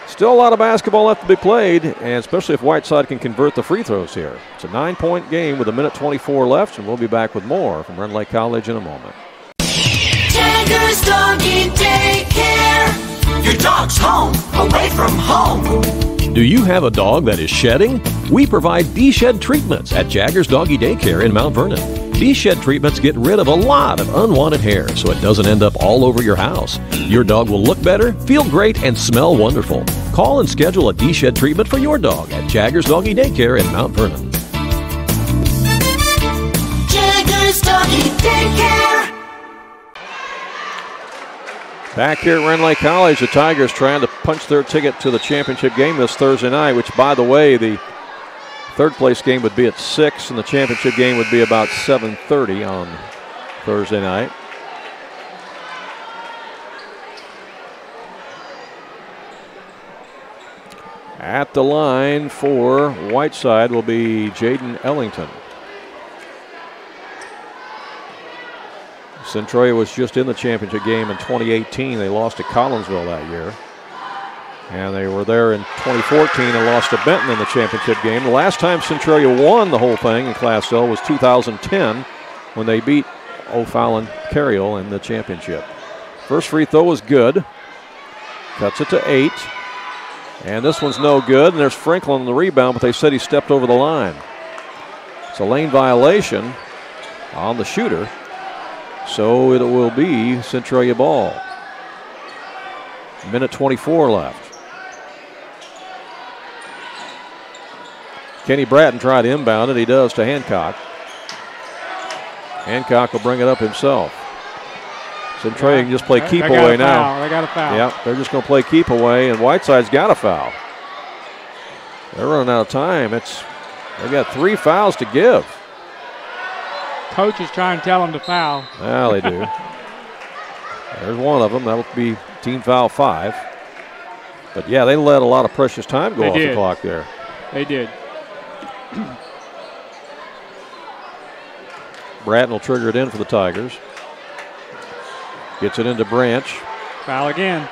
Still a lot of basketball left to be played, and especially if Whiteside can convert the free throws here. It's a nine point game with a minute 24 left, and we'll be back with more from Rend Lake College in a moment. Jagger's Doggy Daycare. Your dog's home, away from home. Do you have a dog that is shedding? We provide D-Shed treatments at Jagger's Doggy Daycare in Mount Vernon. D-Shed treatments get rid of a lot of unwanted hair so it doesn't end up all over your house. Your dog will look better, feel great, and smell wonderful. Call and schedule a D-Shed treatment for your dog at Jagger's Doggy Daycare in Mount Vernon. Jagger's Doggy Daycare. Back here at Rend Lake College, the Tigers trying to punch their ticket to the championship game this Thursday night, which, by the way, the third place game would be at 6, and the championship game would be about 7.30 on Thursday night. At the line for Whiteside will be Jaden Ellington. Centralia was just in the championship game in 2018. They lost to Collinsville that year. And they were there in 2014 and lost to Benton in the championship game. The last time Centralia won the whole thing in Class L was 2010 when they beat O'Fallon Carriel in the championship. First free throw was good. Cuts it to eight. And this one's no good. And there's Franklin on the rebound, but they said he stepped over the line. It's a lane violation on the shooter. So it will be Centralia ball. Minute 24 left. Kenny Bratton tried to inbound it. He does to Hancock. Hancock will bring it up himself. Centralia can just play They- keep they away now. They got a foul. Yep, they're just going to play keep away, and Whiteside's got a foul. They're running out of time. It's they got three fouls to give. Coach is trying to tell them to foul. Well, they do. There's one of them. That'll be team foul five. But yeah, they let a lot of precious time go They off the clock there. They did. Bratton will trigger it in for the Tigers. Gets it into Branch. Foul again.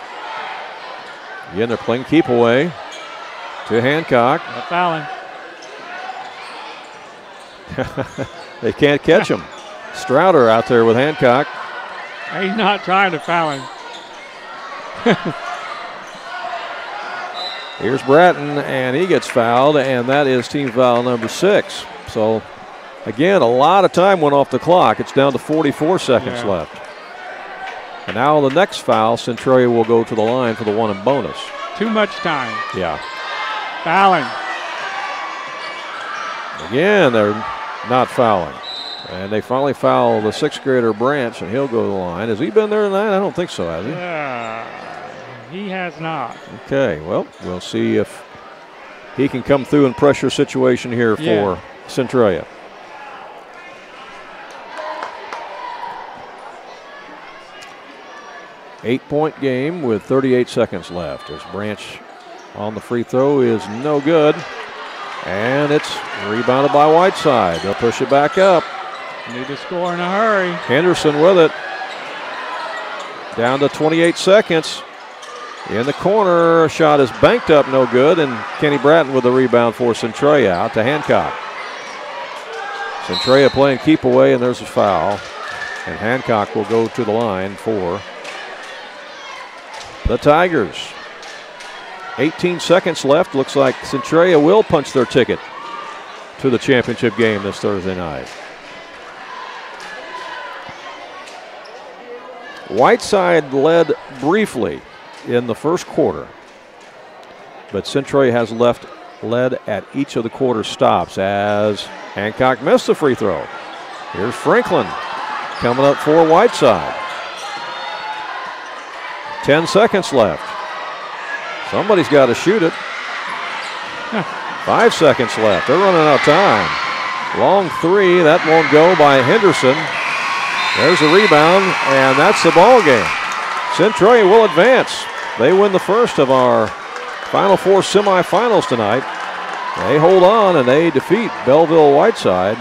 Again, they're playing keep away to Hancock. Not fouling. they can't catch him. Strouder out there with Hancock. He's not trying to foul him. Here's Bratton, and he gets fouled, and that is team foul number six. So, again, a lot of time went off the clock. It's down to 44 seconds Yeah. left. And now the next foul, Centralia will go to the line for the one and bonus. Too much time. Yeah. Fouling. Again, they're not fouling. And they finally foul the sixth grader Branch, and he'll go to the line. Has he been there tonight? I don't think so, has he? Uh, he has not. Okay, well, we'll see if he can come through in pressure situation here for Yeah. Centralia. Eight point game with 38 seconds left. As Branch on the free throw is no good. And it's rebounded by Whiteside. They'll push it back up. Need to score in a hurry. Henderson with it. Down to 28 seconds. In the corner, shot is banked up, no good, and Kenny Bratton with the rebound for Centralia out to Hancock. Centralia playing keep away, and there's a foul. And Hancock will go to the line for the Tigers. 18 seconds left. Looks like Centralia will punch their ticket to the championship game this Thursday night. Whiteside led briefly in the first quarter, but Centralia has left led at each of the quarter stops as Hancock missed the free throw. Here's Franklin coming up for Whiteside. 10 seconds left. Somebody's got to shoot it. Five seconds left. They're running out of time. Long three. That won't go by Henderson. There's a rebound, and that's the ball game. Centralia will advance. They win the first of our Final Four semifinals tonight. They hold on and they defeat Belleville Whiteside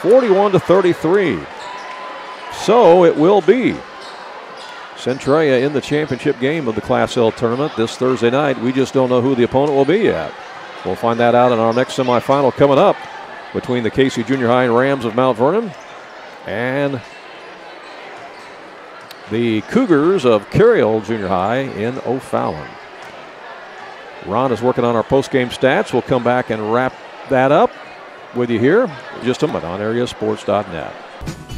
41 to 33. So it will be Centralia in the championship game of the Class L tournament this Thursday night. We just don't know who the opponent will be yet. We'll find that out in our next semifinal coming up between the Casey Junior High and Rams of Mount Vernon and the Cougars of Carriel Junior High in O'Fallon. Ron is working on our post-game stats. We'll come back and wrap that up with you here just a moment on areasports.net.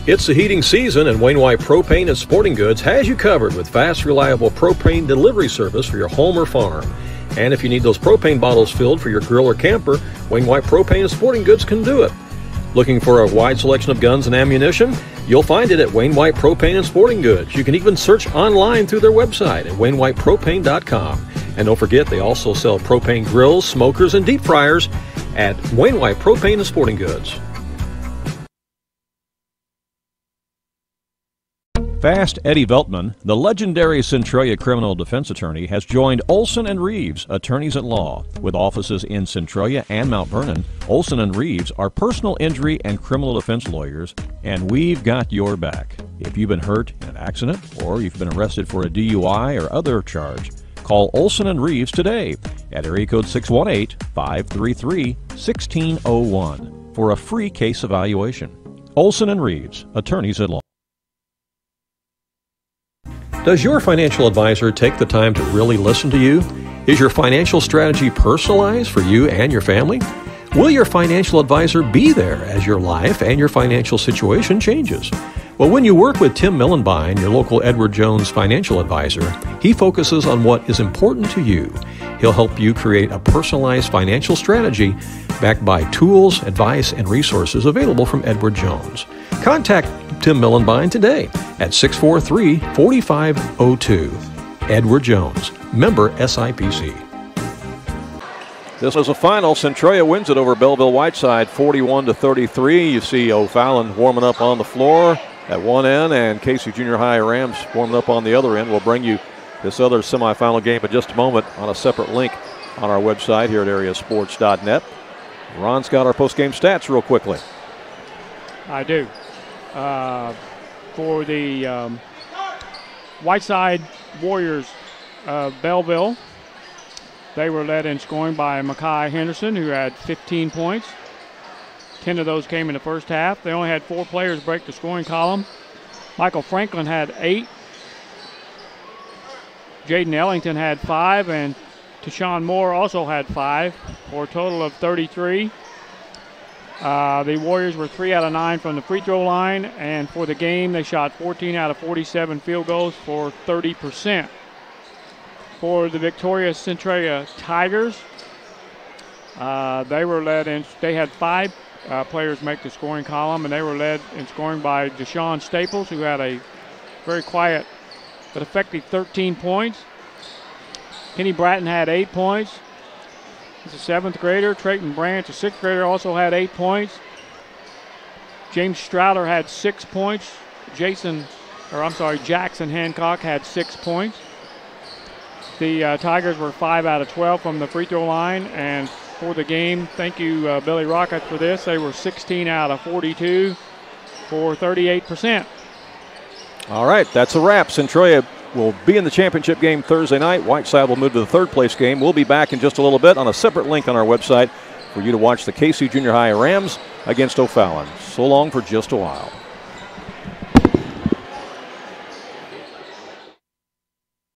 It's the heating season, and Wainwright Propane and Sporting Goods has you covered with fast, reliable propane delivery service for your home or farm. And if you need those propane bottles filled for your grill or camper, Wainwright Propane and Sporting Goods can do it. Looking for a wide selection of guns and ammunition? You'll find it at Wainwright Propane and Sporting Goods. You can even search online through their website at wainwrightpropane.com. And don't forget, they also sell propane grills, smokers, and deep fryers at Wainwright Propane and Sporting Goods. Fast Eddie Veltman, the legendary Centralia criminal defense attorney, has joined Olson and Reeves, attorneys at law. With offices in Centralia and Mount Vernon, Olson and Reeves are personal injury and criminal defense lawyers, and we've got your back. If you've been hurt in an accident or you've been arrested for a DUI or other charge, call Olson and Reeves today at area code 618-533-1601 for a free case evaluation. Olson and Reeves, attorneys at law. Does your financial advisor take the time to really listen to you? Is your financial strategy personalized for you and your family? Will your financial advisor be there as your life and your financial situation changes? Well, when you work with Tim Millenbein, your local Edward Jones financial advisor, he focuses on what is important to you. He'll help you create a personalized financial strategy backed by tools, advice, and resources available from Edward Jones. Contact Tim Millenbein today at 643 4502. Edward Jones, member SIPC. This is a final. Centralia wins it over Belleville Whiteside 41 to 33. You see O'Fallon warming up on the floor at one end and Casey Junior High Rams warming up on the other end. We'll bring you this other semifinal game in just a moment on a separate link on our website here at areasports.net. Ron's got our post-game stats real quickly. I do. Uh, for the um, Whiteside Warriors Belleville, they were led in scoring by Makai Henderson, who had 15 points. 10 of those came in the first half. They only had four players break the scoring column. Michael Franklin had eight. Jaden Ellington had five, and Tashawn Moore also had five, for a total of 33. Uh, the Warriors were three out of nine from the free throw line, and for the game, they shot 14 out of 47 field goals for 30%. For the Victoria Centralia Tigers, uh, they were led in, they had five uh, players make the scoring column, and they were led in scoring by Deshaun Staples, who had a very quiet but effective 13 points. Kenny Bratton had eight points. He's a seventh grader. Trayton Branch, a sixth grader, also had eight points. James Strouder had six points. Jason, or I'm sorry, Jackson Hancock had six points. The uh, Tigers were five out of 12 from the free throw line, and for the game, thank you, uh, Billy Rocket, for this. They were 16 out of 42 for 38%. All right, that's a wrap. Centralia will be in the championship game Thursday night. Whiteside will move to the third place game. We'll be back in just a little bit on a separate link on our website for you to watch the Casey Junior High Rams against O'Fallon. So long for just a while.